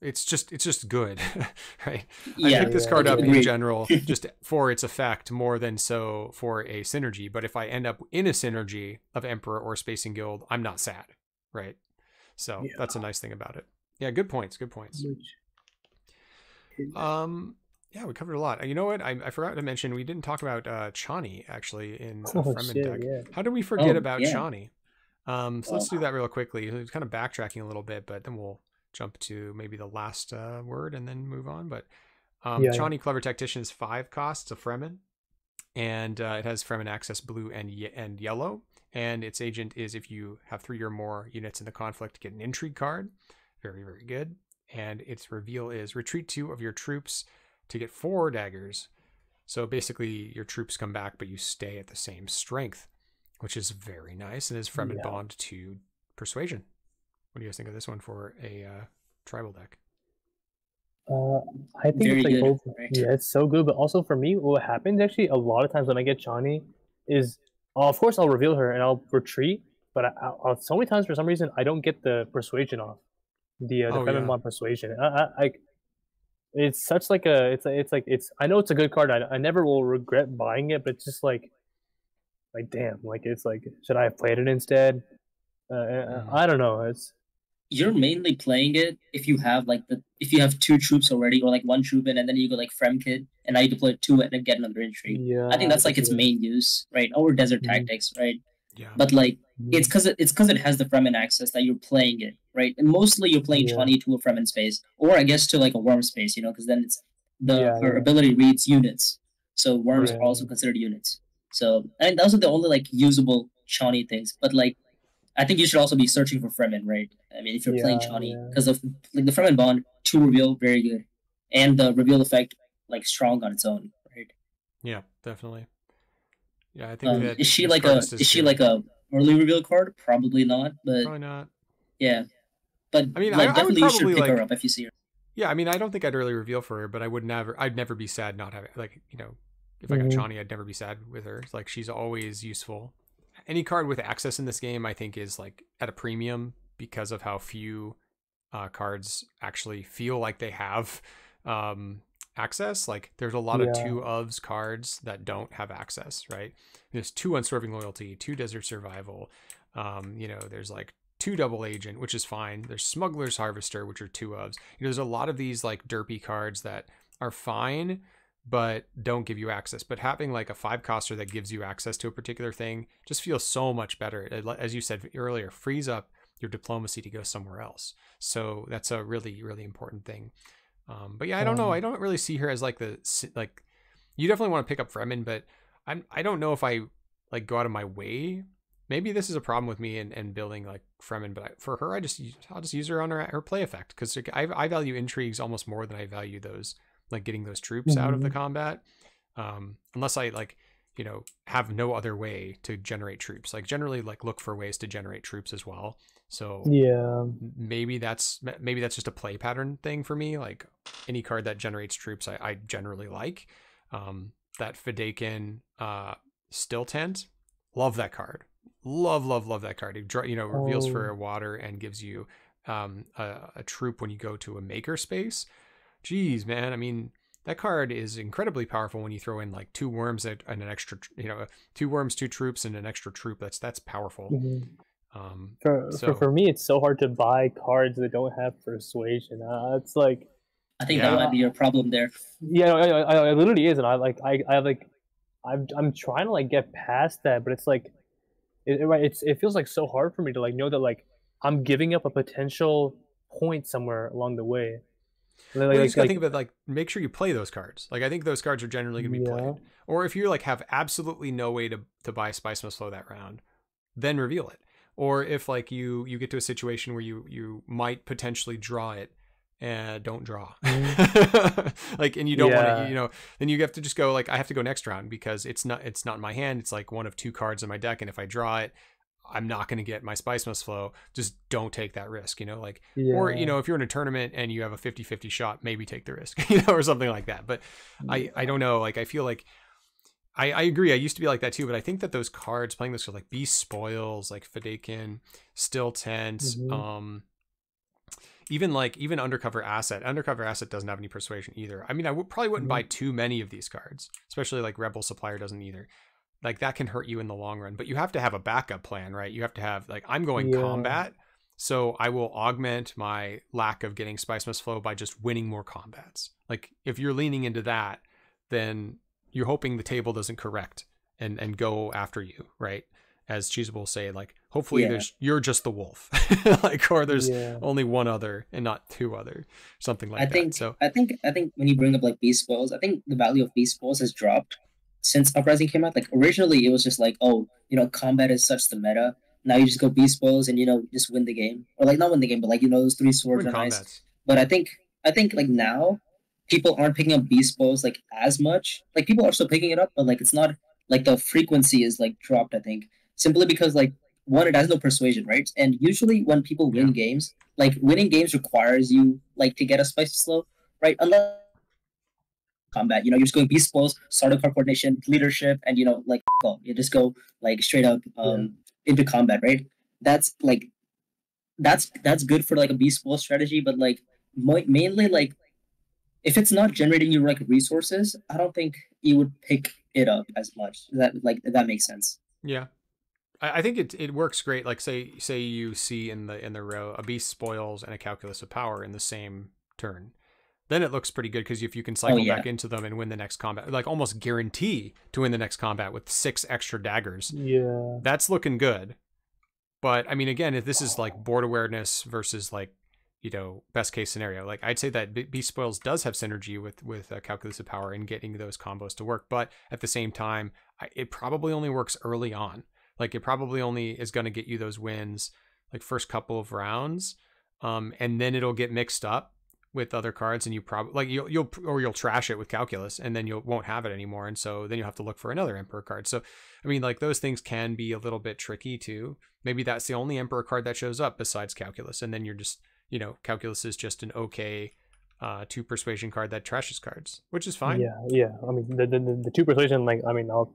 It's just it's just good, <laughs> right? I Yeah, pick this yeah, card up in general <laughs> just for its effect more than so for a synergy. But if I end up in a synergy of Emperor or Spacing Guild, I'm not sad, right? So Yeah. that's a nice thing about it. Yeah, good points. Good points. Um, yeah, we covered a lot. You know what? I, I forgot to mention we didn't talk about uh, Chani actually in the Oh, Fremen shit, deck. yeah. How did we forget Oh, about yeah. Chani? Um, so let's Oh. do that real quickly. It's kind of backtracking a little bit, but then we'll jump to maybe the last uh, word and then move on. But um, Yeah, yeah. Clever Tactician is five costs of Fremen, and uh, it has Fremen access blue and ye- and yellow. And its agent is if you have three or more units in the conflict, get an intrigue card. Very very good. And its reveal is retreat two of your troops to get four daggers. So basically, your troops come back, but you stay at the same strength, which is very nice and is Fremen Yeah. bond to persuasion. What do you guys think of this one for a uh, tribal deck? Uh, I think Very it's like both. right? Yeah, it's so good. But also for me, what happens actually a lot of times when I get Chani is, uh, of course, I'll reveal her and I'll retreat. But I, I'll, so many times for some reason I don't get the persuasion off, the uh, the Oh, yeah. Bond persuasion. I, I, I, it's such like a, it's it's like it's. I know it's a good card. I, I never will regret buying it, but it's just like, like damn, like it's like should I have played it instead? Uh, Mhm. I don't know. It's You're mainly playing it if you have like the if you have two troops already or like one troop in and then you go like Fremkit and now you deploy two and then get another entry. yeah. I think that's like its main use, right? Or desert Mhm. tactics, right? Yeah. But like Mhm. it's because it, it's because it has the Fremen access that you're playing it, right? And mostly you're playing Yeah. Chani to a Fremen space, or I guess to like a worm space, you know, because then it's the Yeah, her yeah. ability reads units, so worms Yeah. are also considered units. So I and those are the only like usable Chani things. But like I think you should also be searching for Fremen, right? I mean, if you're playing Yeah, Chani, yeah. because of like the Fremen bond, two reveal, very good, and the reveal effect like strong on its own, right? Yeah, definitely. Yeah, I think Um, that is she like a list is she like a early reveal card? Probably not, but probably not? yeah. But I mean, I- like, I would definitely you should probably, pick her up if you see her. Yeah, I mean, I don't think I'd really reveal for her, but I would never. I'd never be sad not having like you know, if I got Mhm. Chani, I'd never be sad with her. Like she's always useful. Any card with access in this game, I think, is like at a premium because of how few uh, cards actually feel like they have um, access. Like there's a lot of two ofs cards that don't have access, right? There's two unswerving loyalty, two desert survival. Um, you know, there's like two double agent, which is fine. There's smuggler's harvester, which are two ofs. You know, there's a lot of these like derpy cards that are fine, but don't give you access. But having like a five coster that gives you access to a particular thing just feels so much better. It- As you said earlier, frees up your diplomacy to go somewhere else. So that's a really, really important thing. Um, but yeah, I don't know. Um, I don't really see her as like the like. You definitely want to pick up Fremen, but I'm I don't know if I like go out of my way. Maybe this is a problem with me and, and building like Fremen, but I, for her, I just I'll just use her on her her play effect because I I value intrigues almost more than I value those like getting those troops out of the Mhm. combat. Um, unless I like you know have no other way to generate troops. Like generally like look for ways to generate troops as well. So Yeah. maybe that's maybe that's just a play pattern thing for me like any card that generates troops i, I generally like um that Fedaykin uh still tent love that card love love love that card it you know reveals for Oh. a water and gives you um a, a troop when you go to a maker space jeez man i mean that card is incredibly powerful when you throw in like two worms and and an extra you know two worms two troops and an extra troop that's that's powerful Mhm. um For, So- for for me, it's so hard to buy cards that don't have persuasion. Uh, it's like I think Yeah. that might be your problem there. yeah, I, I, I, it literally is, and I like I I like I'm I'm trying to like get past that, but it's like it, it, right, it's it feels like so hard for me to like know that like I'm giving up a potential point somewhere along the way. Like, Well, you just gotta like- think about like make sure you play those cards. Like I think those cards are generally gonna be Yeah. played. Or if you like have absolutely no way to to buy Spice Must Flow that round, then reveal it. Or if like you you get to a situation where you you might potentially draw it and don't draw. <laughs> like and you don't want Mm-hmm. To you know then you have to just go like I have to go next round because it's not it's not in my hand. It's like one of two cards in my deck and if I draw it I'm not going to get my Spice Must Flow. Just don't take that risk, you know? Like or you know if you're in a tournament and you have a 50-50 shot maybe take the risk <laughs> you know or something like that but i i don't know like i feel like i i agree i used to be like that too but i think that those cards playing those cards like beast spoils like Fedaykin, still tent Mhm. um even like even undercover asset undercover asset doesn't have any persuasion either i mean i probably wouldn't buy too many of these cards especially like rebel supplier doesn't either like that can hurt you in the long run but you have to have a backup plan right you have to have like i'm going Yeah. combat so I will augment my lack of getting Spice Must Flow by just winning more combats. Like if you're leaning into that, then you're hoping the table doesn't correct and and go after you, right? As Cheese will say, like hopefully Yeah. there's you're just the wolf, <laughs> like or there's yeah. only one other and not two other, something like that. I that. think So I think I think when you bring up like beast spoils, I think the value of beast spoils has dropped since Uprising came out. Like originally it was just like, oh, you know, combat is such the meta. Now you just go beast spoils and you know just win the game, or like not win the game, but like you know those three swords win are nice. But I think I think like now people aren't picking up beast spoils like as much. Like people are still picking it up, but like it's not like the frequency is like dropped. I think simply because like one, it has no persuasion, right? And usually when people win games, like winning games requires you like to get a spice slow, right? Unless combat, you know, you're just going beast spoils, starter card coordination, leadership, and you know, like all. you just go like straight up um into combat, right? That's like that's that's good for like a beast spoil strategy, but like mo- mainly like if it's not generating you like resources, I don't think you would pick it up as much. That like that makes sense. Yeah. I I think it it works great. Like say say you see in the in the row a beast spoils and a calculus of power in the same turn, then it looks pretty good because if you can cycle yeah. back into them and win the next combat, like almost guarantee to win the next combat with six extra daggers, Yeah. that's looking good. But I mean, again, if this is like board awareness versus like you know best case scenario, like I'd say that Be- beast spoils does have synergy with with uh, calculus of power and getting those combos to work. But at the same time, I, it probably only works early on. Like it probably only is going to get you those wins like first couple of rounds, um, and then it'll get mixed up with other cards, and you probably like you'll you'll or you'll trash it with calculus, and then you won't have it anymore, and so then you have to look for another emperor card. So I mean, like those things can be a little bit tricky too. Maybe that's the only emperor card that shows up besides calculus, and then you're just you know calculus is just an okay uh, two persuasion card that trashes cards, which is fine. Yeah, yeah. I mean, the the, the, two persuasion, like, I mean, I'll.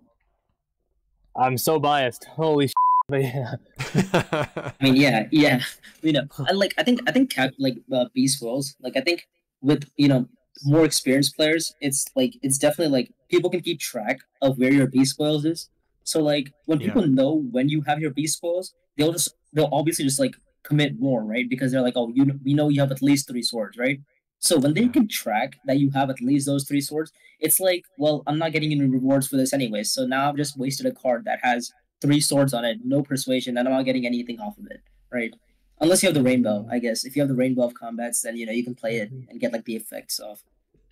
I'm so biased. Holy. But yeah. <laughs> I mean, yeah, yeah. You know, I like. I think. I think. Cal- like uh, beast rolls. Like, I think with you know more experienced players, it's like it's definitely like people can keep track of where your beast spoils is. So like when Yeah. people know when you have your beast spoils, they'll just they'll obviously just like commit more, right? Because they're like, oh, you know, we know you have at least three swords, right? So when they Yeah. can track that you have at least those three swords, it's like, well, I'm not getting any rewards for this anyway. So now I've just wasted a card that has three swords on it, no persuasion, and I'm not getting anything off of it, right? Unless you have the rainbow, I guess. If you have the rainbow of combats, then you know you can play it mm-hmm. and get like the effects off.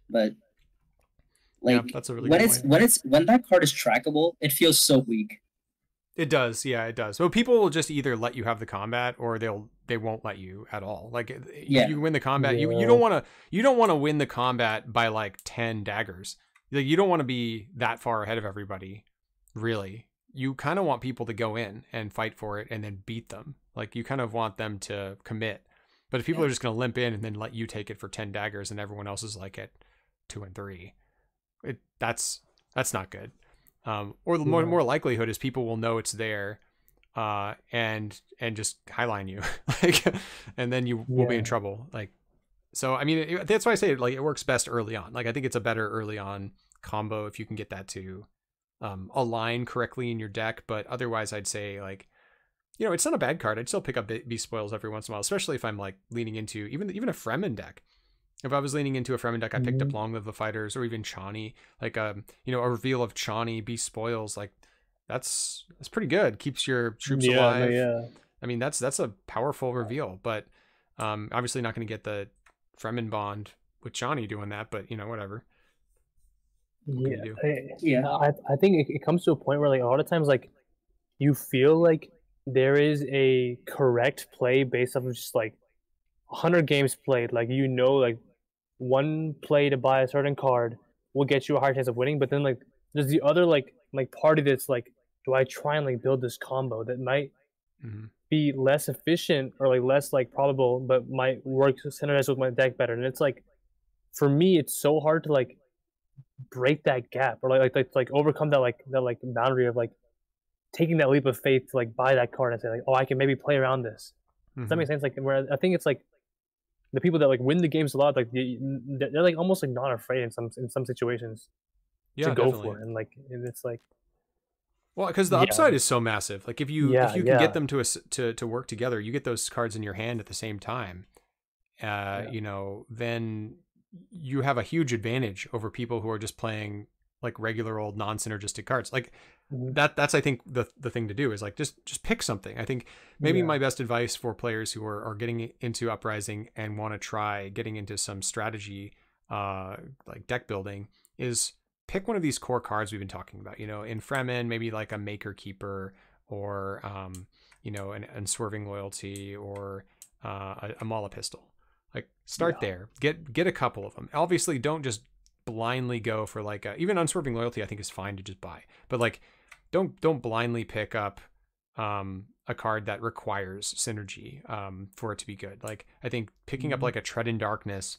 But yeah, like that's a really when good it's point. when it's when that card is trackable, it feels so weak. It does, yeah, it does. So people will just either let you have the combat or they'll they won't let you at all. Like Yeah. you win the combat, you you don't want to you don't want to win the combat by like 10 daggers. Like you don't want to be that far ahead of everybody, really. You kind of want people to go in and fight for it and then beat them. Like you kind of want them to commit. But if people Yeah. are just going to limp in and then let you take it for 10 daggers and everyone else is like at 2 and 3, it that's that's not good um, or the more, Yeah. more likelihood is people will know it's there uh, and and just highline you <laughs> like and then you will be in trouble like so i mean it, that's why i say like it works best early on like i think it's a better early on combo if you can get that to um, align correctly in your deck but otherwise i'd say like you know it's not a bad card i'd still pick up Be- beast spoils every once in a while especially if i'm like leaning into even even a fremen deck if I was leaning into a Fremen deck, I picked up Mhm. Long Live the Fighters or even Chani, like um, you know, a reveal of Chani Beast Spoils, like that's that's pretty good. Keeps your troops yeah, alive. yeah. I mean, that's that's a powerful reveal, but um, obviously not going to get the Fremen bond with Chani doing that, but you know, whatever. Can you Yeah, do? I- Yeah. I I think it, it comes to a point where like a lot of times like you feel like there is a correct play based off of just like hundred games played. Like you know, like one play to buy a certain card will get you a higher chance of winning. But then like there's the other like like party that's like, do I try and like build this combo that might hmm be less efficient or like less like probable, but might work synergize with my deck better. And it's like, for me, it's so hard to like break that gap or like like like, like overcome that like that like boundary of like taking that leap of faith to like buy that card and say like, oh, I can maybe play around this. Does that Mm-hmm. make sense? Like, where I think it's like the people that like win the games a lot, like they, they're like almost like not afraid in some in some situations Yeah, to go definitely. for it, and like and it's like Well, because the Yeah. upside is so massive. Like if you Yeah, if you can yeah. get them to us to to work together, you get those cards in your hand at the same time. Uh, you know, then you have a huge advantage over people who are just playing like regular old non-synergistic cards. Like Mhm. that that's I think the the thing to do is like just just pick something. I think maybe Yeah. my best advice for players who are, are getting into uprising and want to try getting into some strategy uh like deck building is pick one of these core cards we've been talking about you know in fremen maybe like a maker keeper or um you know an unswerving loyalty or uh, a, a Maula pistol like start Yeah. there. Get get a couple of them obviously don't just blindly go for like a, even unswerving loyalty i think is fine to just buy. But like don't don't blindly pick up um a card that requires synergy um for it to be good. Like i think picking up Mhm. like a tread in darkness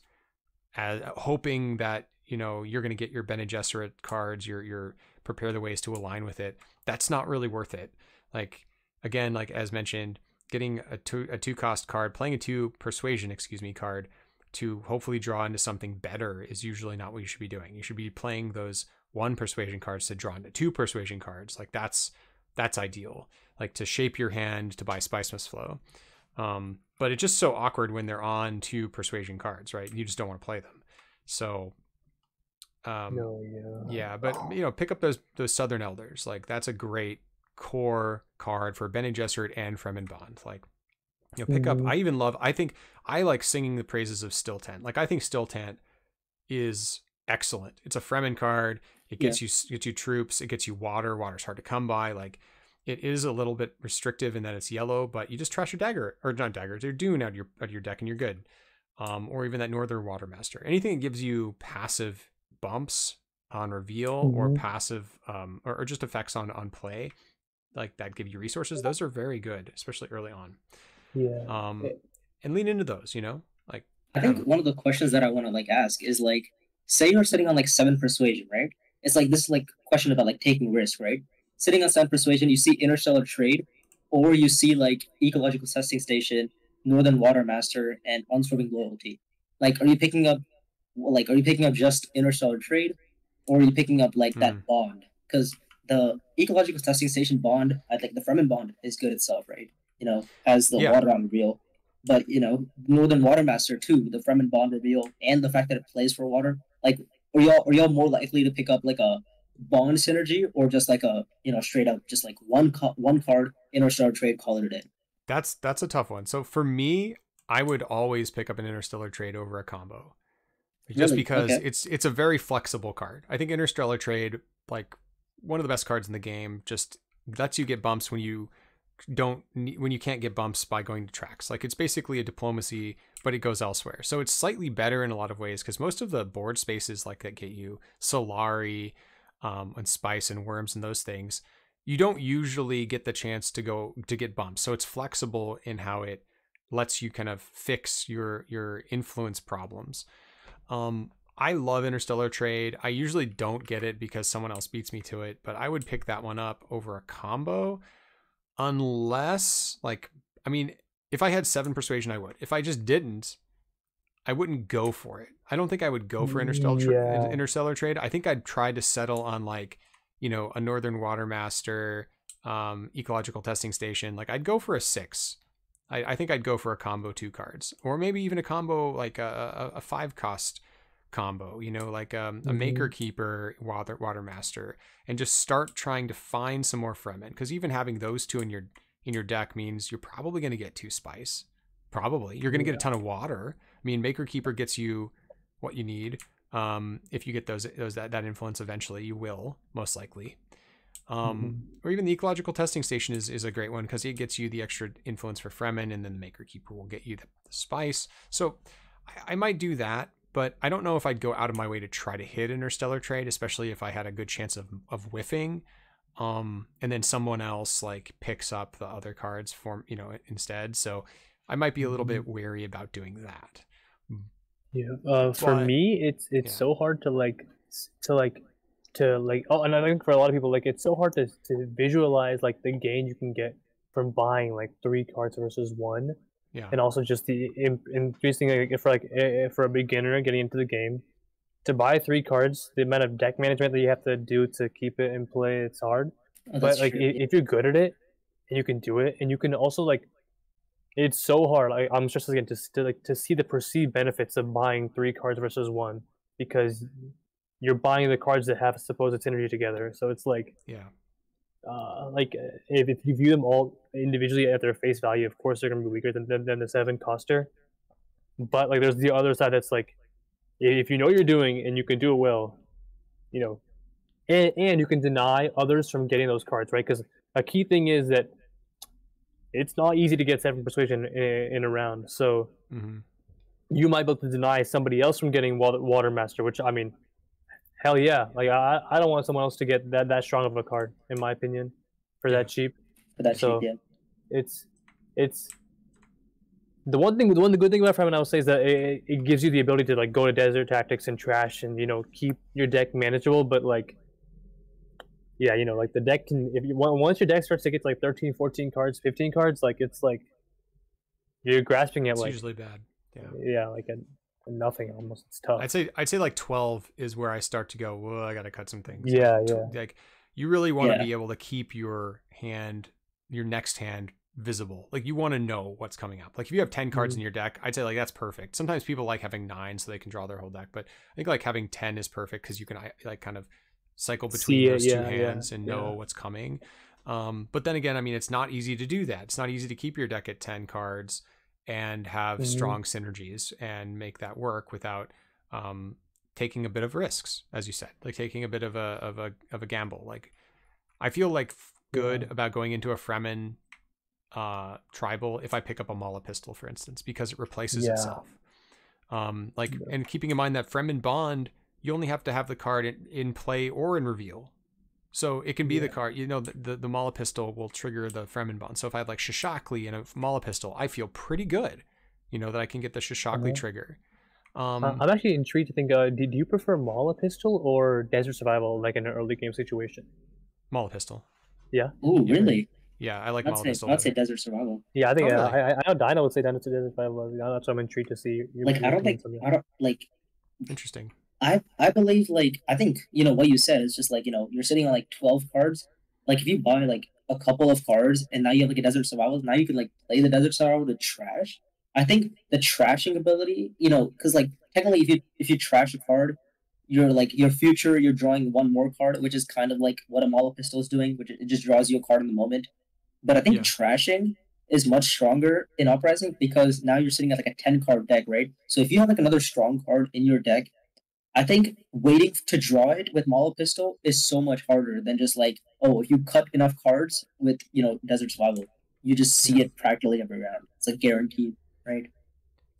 as hoping that you know you're going to get your Bene Gesserit cards your your prepare the ways to align with it that's not really worth it. Like again like as mentioned getting a two a two cost card playing a two persuasion excuse me card to hopefully draw into something better is usually not what you should be doing. You should be playing those one persuasion cards to draw into two persuasion cards. Like that's that's ideal. Like to shape your hand to buy spice must flow. Um, but it's just so awkward when they're on two persuasion cards right? You just don't want to play them. So um, no, yeah, yeah, but you know, pick up those those Southern Elders. Like that's a great core card for Bene Gesserit and Fremen Bond. Like you know, pick up. Mhm. I even love. I think I like singing the praises of Still Tent. Like I think Still Tent is excellent. It's a Fremen card. It gets you gets you troops. It gets you water. Water's hard to come by. Like it is a little bit restrictive in that it's yellow, but you just trash your dagger or not daggers, your dune out of your out of your deck and you're good. Um, or even that Northern Watermaster. Anything that gives you passive bumps on reveal mm-hmm. or passive um, or, or, just effects on on play, like that give you resources. Those are very good, especially early on. Yeah. Um, and lean into those. You know, like I think um, one of the questions that I want to like ask is like, say you're sitting on like seven persuasion, right? It's like this like question about like taking risk, right? sitting on seven Persuasion, you see Interstellar Trade, or you see like Ecological Testing Station, Northern water master, and Unswerving Loyalty. Like, are you picking up, like, are you picking up just Interstellar Trade, or are you picking up like mm. that hmm. bond? Because the Ecological Testing Station bond, uh, I think the Fremen bond is good itself, right? You know, as the yeah. water on reveal. But you know, Northern Watermaster too, the Fremen bond reveal, and the fact that it plays for water. Like, are y'all are y'all more likely to pick up like a bond synergy or just like a you know straight up just like one co- one card interstellar trade call it a day that's that's a tough one so for me i would always pick up an interstellar trade over a combo just really? because okay. it's it's a very flexible card i think interstellar trade like one of the best cards in the game just lets you get bumps when you don't when you can't get bumps by going to tracks like it's basically a diplomacy but it goes elsewhere so it's slightly better in a lot of ways because most of the board spaces like that get you solari um, and spice and worms and those things, you don't usually get the chance to go to get bumps. So it's flexible in how it lets you kind of fix your your influence problems. Um, I love Interstellar Trade. I usually don't get it because someone else beats me to it, but I would pick that one up over a combo unless like I mean, if I had 7 persuasion I would. If I just didn't, I wouldn't go for it. I don't think I would go for interstellar tra- yeah. interstellar trade. I think I'd try to settle on like, you know, a Northern Watermaster, um, ecological testing station. Like I'd go for a six. I, I think I'd go for a combo two cards, or maybe even a combo like a, a, a five cost combo. You know, like um, a mm-hmm. Maker Keeper Water water master, and just start trying to find some more Fremen. Because even having those two in your in your deck means you're probably going to get two spice. Probably you're going to yeah. get a ton of water I mean, Maker Keeper gets you what you need. Um, if you get those those that, that influence eventually, you will most likely. Um, mm-hmm. Or even the ecological testing station is, is a great one because it gets you the extra influence for Fremen, and then the Maker Keeper will get you the, the spice. So I, I, might do that, but I don't know if I'd go out of my way to try to hit Interstellar Trade, especially if I had a good chance of of whiffing. Um, and then someone else like picks up the other cards for you know instead. So I might be a little bit mm-hmm. wary about doing that. Yeah. Uh, for but, me, it's it's yeah. so hard to like to like to like. Oh, and I think for a lot of people, like it's so hard to to visualize like the gain you can get from buying like three cards versus one. Yeah. And also just the increasing like, for like for a beginner getting into the game, to buy three cards, the amount of deck management that you have to do to keep it in play, it's hard. Oh, but like true. if you're good at it, and you can do it, and you can also like it's so hard. Like I'm just again to, to like to see the perceived benefits of buying three cards versus one because you're buying the cards that have supposed synergy together. So it's like yeah, uh, like if, if you view them all individually at their face value, of course they're gonna be weaker than than, than the seven coster. But like there's the other side that's like if you know you're doing and you can do it well, you know, and, and you can deny others from getting those cards, right? Because a key thing is that it's not easy to get seven persuasion in, in a round. So mm-hmm. you might be able to deny somebody else from getting water, water master, which I mean, hell yeah! Like I, I don't want someone else to get that that strong of a card, in my opinion, for that cheap. For that so cheap, yeah. It's it's the one thing the one the good thing about Fremen I would say is that it, it gives you the ability to like go to desert tactics and trash and you know keep your deck manageable, but like yeah, you know, like the deck can if you once your deck starts to get to like 13, 14 cards, 15 cards, like it's like you're grasping at it's like usually bad. Yeah. Yeah, like a, a nothing almost. It's tough. I'd say I'd say like 12 is where I start to go, "Well, I got to cut some things." Yeah, yeah. Like you really want to yeah. be able to keep your hand your next hand visible. Like you want to know what's coming up. Like if you have 10 cards mm-hmm. in your deck, I'd say like that's perfect. Sometimes people like having 9 so they can draw their whole deck, but I think like having 10 is perfect cuz you can like kind of cycle between those two hands yeah, and know yeah. what's coming. Um, but then again, I mean, it's not easy to do that. It's not easy to keep your deck at 10 cards and have mm-hmm. strong synergies and make that work without um, taking a bit of risks, as you said, like taking a bit of a, of a, of a gamble. Like I feel like good Yeah. about going into a Fremen uh, tribal if I pick up a Maula pistol, for instance, because it replaces Yeah. itself. Um, like, Yeah. and keeping in mind that Fremen Bond, you only have to have the card in, in play or in reveal. So it can be the Yeah. card, you know, the, the, the Maula pistol will trigger the Fremen Bond. So if I had like Shishakli and a Maula pistol, I feel pretty good, you know, that I can get the Shishakli Mhm. trigger. Um, Uh, I'm actually intrigued to think. Uh, do, do you prefer Maula pistol or Desert Survival, like in an early game situation? Maula pistol. Yeah. Ooh, really? Yeah, I like I'd Maula say, pistol. I'd say. Desert Survival. Yeah, I think Oh, uh, really? I, I know Dino would say Desert Desert Survival. uh, That's why I'm intrigued to see. Your, Like, I don't opinions think, on. I don't, like, Interesting. I I believe like I think you know what you said is just like you know you're sitting on like twelve cards. Like if you buy like a couple of cards and now you have like a desert survival, now you can like play the desert survival to trash. I think the trashing ability, you know, because like technically if you if you trash a card, you're like your future you're drawing one more card, which is kind of like what a Maula pistol is doing, which it just draws you a card in the moment. But I think Yeah. trashing is much stronger in uprising because now you're sitting at like a ten card deck, right? So if you have like another strong card in your deck I think waiting to draw it with Maula Pistol is so much harder than just like, oh, if you cut enough cards with, you know, Desert Survival, you just see Yeah. it practically every round. It's like guaranteed, right?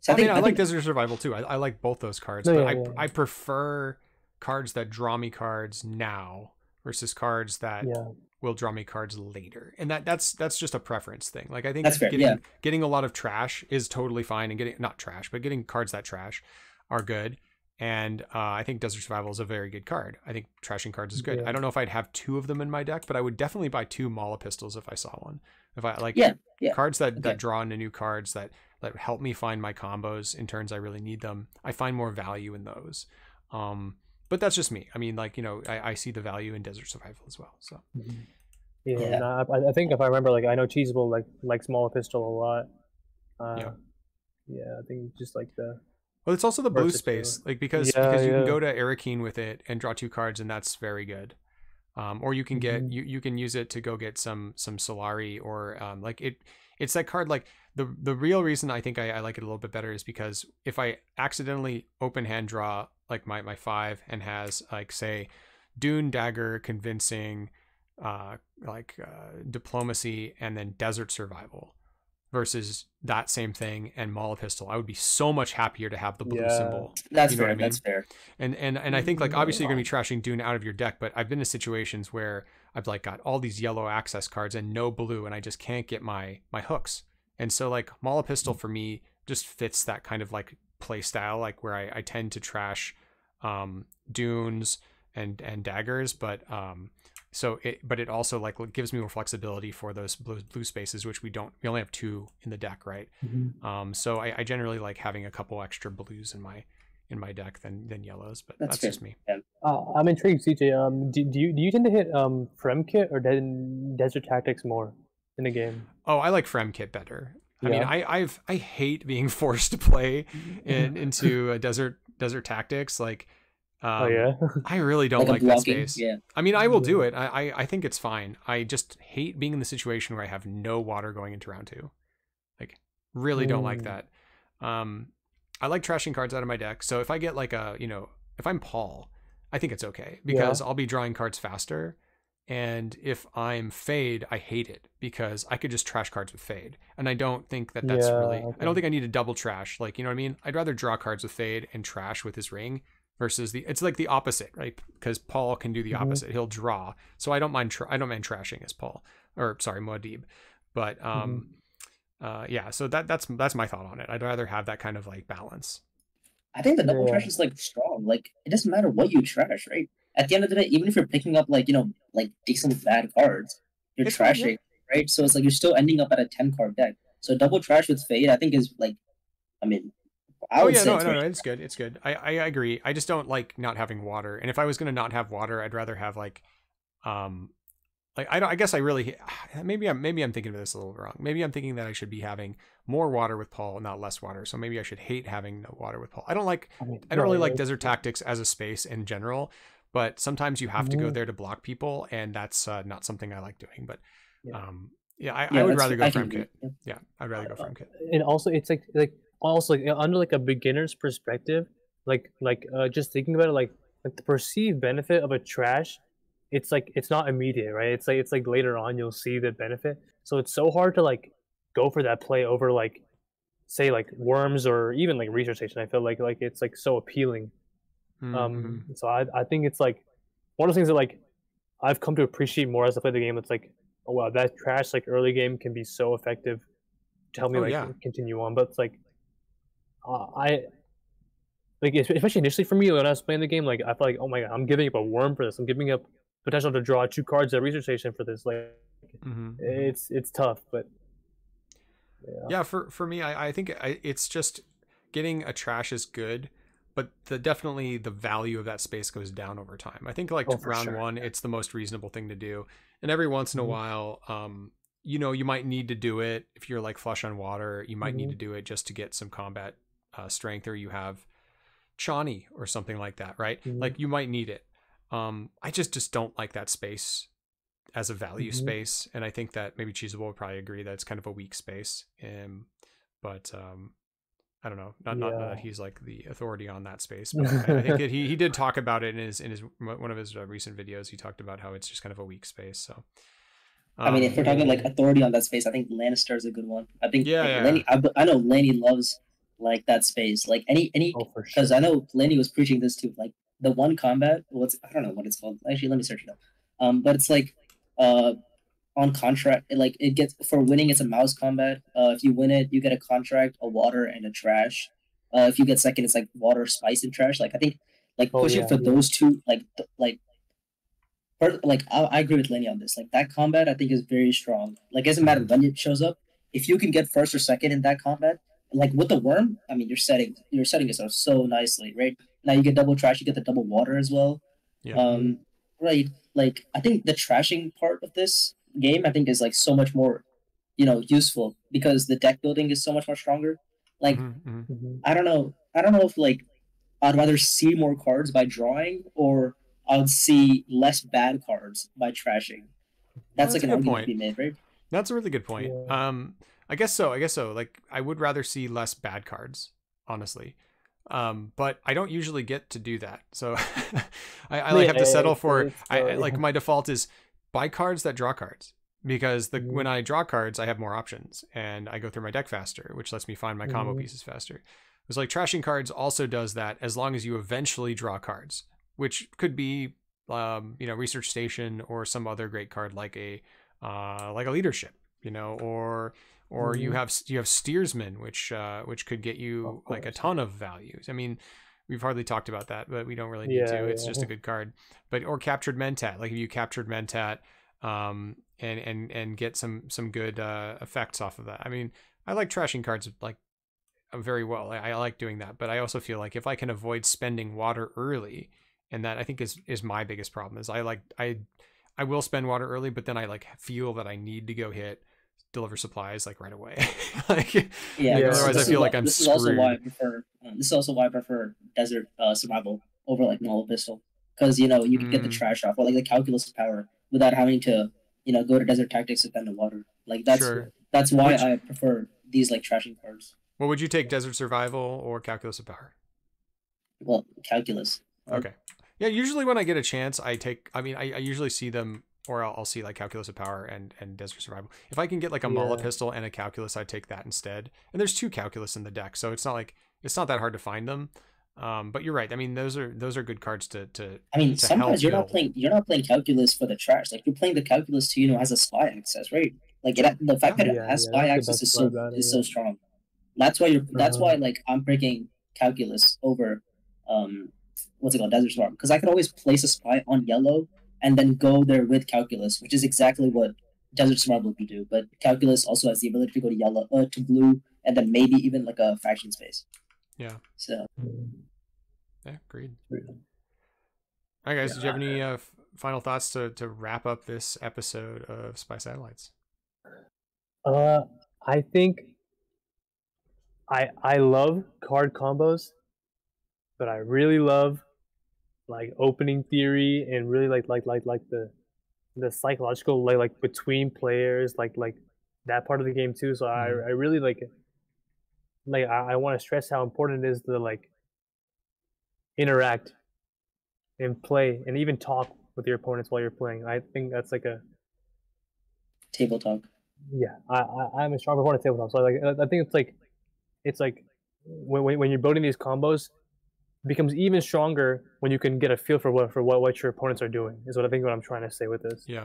So I, mean, I, like think- Desert Survival too. I, I like both those cards, No, but yeah, I, yeah. I prefer cards that draw me cards now versus cards that Yeah, will draw me cards later. And that that's that's just a preference thing. Like I think That's fair, getting yeah. getting a lot of trash is totally fine and getting not trash, but getting cards that trash are good. And uh, I think Desert Survival is a very good card. I think trashing cards is good. Yeah. I don't know if I'd have two of them in my deck, but I would definitely buy two Maula pistols if I saw one. If I like Yeah, yeah, cards that, okay. that draw into new cards that that help me find my combos in turns I really need them. I find more value in those. Um, but that's just me. I mean, like you know, I, I see the value in Desert Survival as well. So yeah. Yeah. no, I, I think if I remember, like I know Cheeseable like likes Maula pistol a lot. Uh, Yeah. Yeah, I think just like the Well, it's also the blue space, like because Yeah, because you can go to Arrakeen with it and draw two cards, and that's very good. Um, or you can get Mhm. you you can use it to go get some some Solari or um, like it. It's that card like the the real reason I think I, I like it a little bit better is because if I accidentally open hand draw like my my five and has like say Dune Dagger, convincing, uh, like uh, diplomacy, and then Desert Survival versus that same thing and Maula Pistol, I would be so much happier to have the blue Yeah. symbol. That's You know fair. I mean? That's fair. And and and I think like Mm, obviously you're gonna be trashing Dune out of your deck, but I've been in situations where I've like got all these yellow access cards and no blue, and I just can't get my my hooks. And so like Maula Pistol for me just fits that kind of like play style, like where I, I tend to trash um dunes and and daggers, but um so it but it also like gives me more flexibility for those blue blue spaces, which we don't we only have two in the deck, right? Um, so I, I generally like having a couple extra blues in my in my deck than than yellows, but That's that's, just me. Uh, I'm intrigued, CJ. Um, do, do you do you tend to hit um Fremkit or De- Desert Tactics more in the game? Oh, I like Fremkit better. I mean, I I've I hate being <laughs> forced to play <laughs> in into a desert desert tactics. Like, um, oh yeah. <laughs> I really don't like like, that space. Yeah. I mean, I will do it. I, I I think it's fine. I just hate being in the situation where I have no water going into round two. Like, really don't like Mm. that. Um, I like trashing cards out of my deck. So if I get like a, you know, if I'm Paul, I think it's okay because I'll be drawing cards faster. And if I'm Feyd, I hate it because I could just trash cards with Feyd. And I don't think that that's Yeah, really, I don't think I need to double trash. Like, you know what I mean? I'd rather draw cards with Feyd and trash with his ring versus the, it's like the opposite, right? Because Paul can do the Mhm. opposite. He'll draw. So I don't mind, tra- I don't mind trashing as Paul or sorry, Muad'Dib. But, Mm-hmm. um, uh, yeah, so that that's that's my thought on it. I'd rather have that kind of like balance. I think the double Yeah. trash is like strong. Like it doesn't matter what you trash, right? At the end of the day, even if you're picking up like you know like decent bad cards, you're It's fine, yeah. trashing, right? So it's like you're still ending up at a ten card deck. So double trash with Feyd, I think is like, I mean, I oh yeah, no, no, no, it's good. It's good. I, I agree. I just don't like not having water. And if I was gonna not have water, I'd rather have like, um, like I don't. I guess I really <sighs> maybe I'm maybe I'm thinking of this a little wrong. Maybe I'm thinking that I should be having more water with Paul, not less water. So maybe I should hate having no water with Paul. I don't like. I, don't really like desert tactics as a space in general, but sometimes you have to go Mhm. there to block people, and that's uh, not something I like doing. But um, yeah, I, Yeah, I would rather go I can kit. Yeah. Yeah, I'd rather go Fremkit. and also it's like like also like under like a beginner's perspective like like uh just thinking about it like like the perceived benefit of a trash it's like it's not immediate, right? It's like it's like later on you'll see the benefit. So it's so hard to like go for that play over like say like worms or even like research station. I feel like like it's like so appealing. Mhm. Um, so I I think it's like one of those things that like I've come to appreciate more as I play the game. It's like oh wow that trash like early game can be so effective to help me Oh, like yeah. continue on. But it's like uh, I like especially initially for me when I was playing the game, like I felt like oh my god I'm giving up a worm for this. I'm giving up potential to draw two cards at research station for this. Like Mhm. it's it's tough, but yeah for for me i, I think I, it's just getting a trash is good but the definitely the value of that space goes down over time i think like Oh, round sure, one it's the most reasonable thing to do and every once in a Mhm. while um you know you might need to do it if you're like flush on water you might need Mhm. to do it just to get some combat uh, strength or you have chani or something like that right Mhm. like you might need it um i just just don't like that space as a value Mhm. space and i think that maybe cheeseable would probably agree that it's kind of a weak space um but um i don't know not, not Yeah. that he's like the authority on that space but I, I think that <laughs> he, he did talk about it in his in his one of his uh, recent videos he talked about how it's just kind of a weak space so I mean, if um, we're talking like authority on that space, I think Lannister is a good one. I think Yeah, like, yeah. Lenny. I, I know Lenny loves like that space. Like any any oh sure. because I know Lenny was preaching this too. Like the one combat, what's I don't know what it's called. Actually, let me search it up. Um, but it's like uh on contract. it, Like it gets for winning, it's a mouse combat. Uh, if you win it, you get a contract, a water, and a trash. Uh, if you get second, it's like water, spice, and trash. Like I think like Oh, pushing yeah, for yeah. those two, like th- like. per- Like I, I agree with Lenny on this. Like that combat, I think is very strong. Like it doesn't matter when it shows up. If you can get first or second in that combat, like with the worm, I mean, you're setting you're setting yourself so nicely, right? Now you get double trash, you get the double water as well. Yeah. Um, right. Like I think the trashing part of this game, I think, is like so much more, you know, useful because the deck building is so much more stronger. Like mhm, mhm. Mhm. I don't know, I don't know if like I'd rather see more cards by drawing or I would see less bad cards by trashing. That's That's like a an good argument point. to be made, right? That's a really good point. Yeah. Um, I guess so. I guess so. Like, I would rather see less bad cards, honestly. Um, but I don't usually get to do that, so <laughs> I, I like have to settle for. I like my default is buy cards that draw cards because the Mhm. when I draw cards, I have more options and I go through my deck faster, which lets me find my combo Mhm. pieces faster. It's like trashing cards also does that as long as you eventually draw cards, which could be um, you know research station or some other great card like a uh, like a leadership, you know, or or you Mhm. have you have steersman, which uh, which could get you like a ton of values. I mean, we've hardly talked about that, but we don't really need Yeah, to. It's yeah. just a good card. But or captured mentat, like if you captured mentat, um, and and and get some some good uh, effects off of that. I mean, I like trashing cards like uh, very well. I, I like doing that, but I also feel like if I can avoid spending water early, and that I think is is my biggest problem is I like I I will spend water early, but then I like feel that I need to go hit deliver supplies like right away. <laughs> like Yeah. Yeah, otherwise I this is feel why- like I'm This is also why I prefer. Um, this is also why I prefer desert uh, survival over like Maula pistol because you know you can get the Mm. trash off or like the calculus power without having to you know go to desert tactics and the water. Like that's Sure. that's why Which- I prefer these like trashing cards. What would you take, Desert Survival or Calculus of Power? Well, calculus. Okay. Yeah, usually when I get a chance, I take. I mean, I, I usually see them, or I'll, I'll see like Calculus of Power and and Desert Survival. If I can get like a Maula pistol and a Calculus, I take that instead. And there's two Calculus in the deck, so it's not like it's not that hard to find them. Um, but you're right. I mean, those are those are good cards to to. I mean, to sometimes you're not playing. You're not playing calculus for the trash. Like you're playing the calculus to you know has a spy access, right? Like it, the fact that it has yeah, spy access is so it, is yeah. so strong. That's why you're. That's Uh-huh. why like I'm picking calculus over, um, what's it called, desert storm, because I can always place a spy on yellow and then go there with calculus, which is exactly what desert survival can do. But calculus also has the ability to go to yellow, uh, to blue, and then maybe even like a faction space. Yeah. So Yeah, agreed. All right, guys. Did you have any uh, f- final thoughts to to wrap up this episode of Spy Satellites? Uh, I think I I love card combos, but I really love like opening theory and really like like like like the the psychological like like between players like like that part of the game too. So I Mhm. I really like like I, I want to stress how important it is to like interact and play and even talk with your opponents while you're playing. I think that's like a Table talk. yeah. I, I I'm a strong proponent of table talk So like I I think it's like it's like when when, you're building these combos, becomes even stronger when you can get a feel for what for what, what your opponents are doing. Is what I think what I'm trying to say with this. Yeah.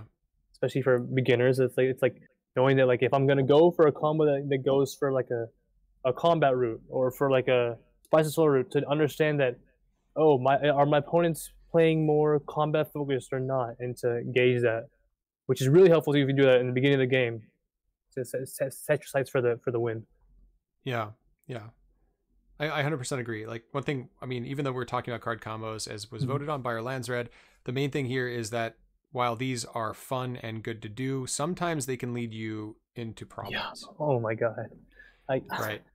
especially for beginners. It's like it's like knowing that like if I'm gonna go for a combo that, that goes for like a a combat route or for like a spice and soul route to understand that oh my are my opponents playing more combat focused or not and to gauge that, which is really helpful if you can do that in the beginning of the game to set, set, set your sights for the for the win. Yeah, yeah. I, I 100% agree. Like one thing, I mean, even though we're talking about card combos as was Mhm. voted on by our Landsraad, the main thing here is that while these are fun and good to do, sometimes they can lead you into problems. Oh my god. I, Right. <sighs>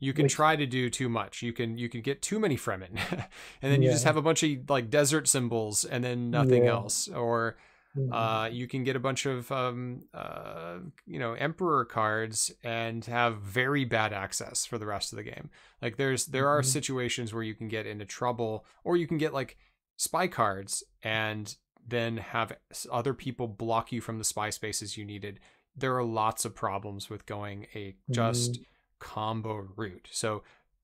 You can Like- try to do too much. You can you can get too many Fremen, <laughs> and then you just have a bunch of like desert symbols and then nothing Yeah. else. Or Mhm. uh, you can get a bunch of um, uh, you know emperor cards and have very bad access for the rest of the game. Like there's there are Mhm. situations where you can get into trouble or you can get like spy cards and then have other people block you from the spy spaces you needed. There are lots of problems with going a just combo route. So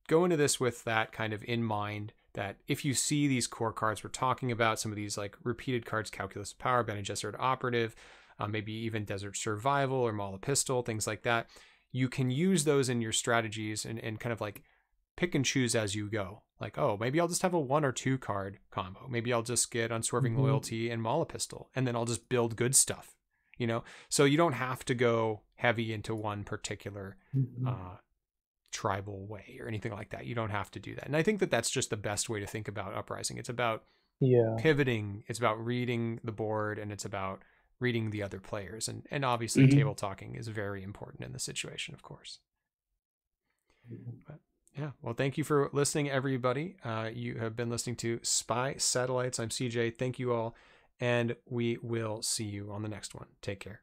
go into this with that kind of in mind that if you see these core cards we're talking about, some of these like repeated cards, Calculus of Power, Bene Gesserit Operative, uh, maybe even Desert Survival or Maula Pistol, things like that, you can use those in your strategies and, and kind of like pick and choose as you go. Like, oh, maybe I'll just have a one or two card combo. Maybe I'll just get Unswerving Mhm. Loyalty and Maula Pistol, and then I'll just build good stuff. You know, so you don't have to go heavy into one particular Mhm. uh, tribal way or anything like that. You don't have to do that. And I think that that's just the best way to think about uprising. It's about yeah. pivoting, it's about reading the board, and it's about reading the other players. And and obviously, Mhm. table talking is very important in the situation, of course. But yeah, well, thank you for listening, everybody. Uh, you have been listening to Spy Satellites. I'm CJ. Thank you all, and we will see you on the next one. Take care.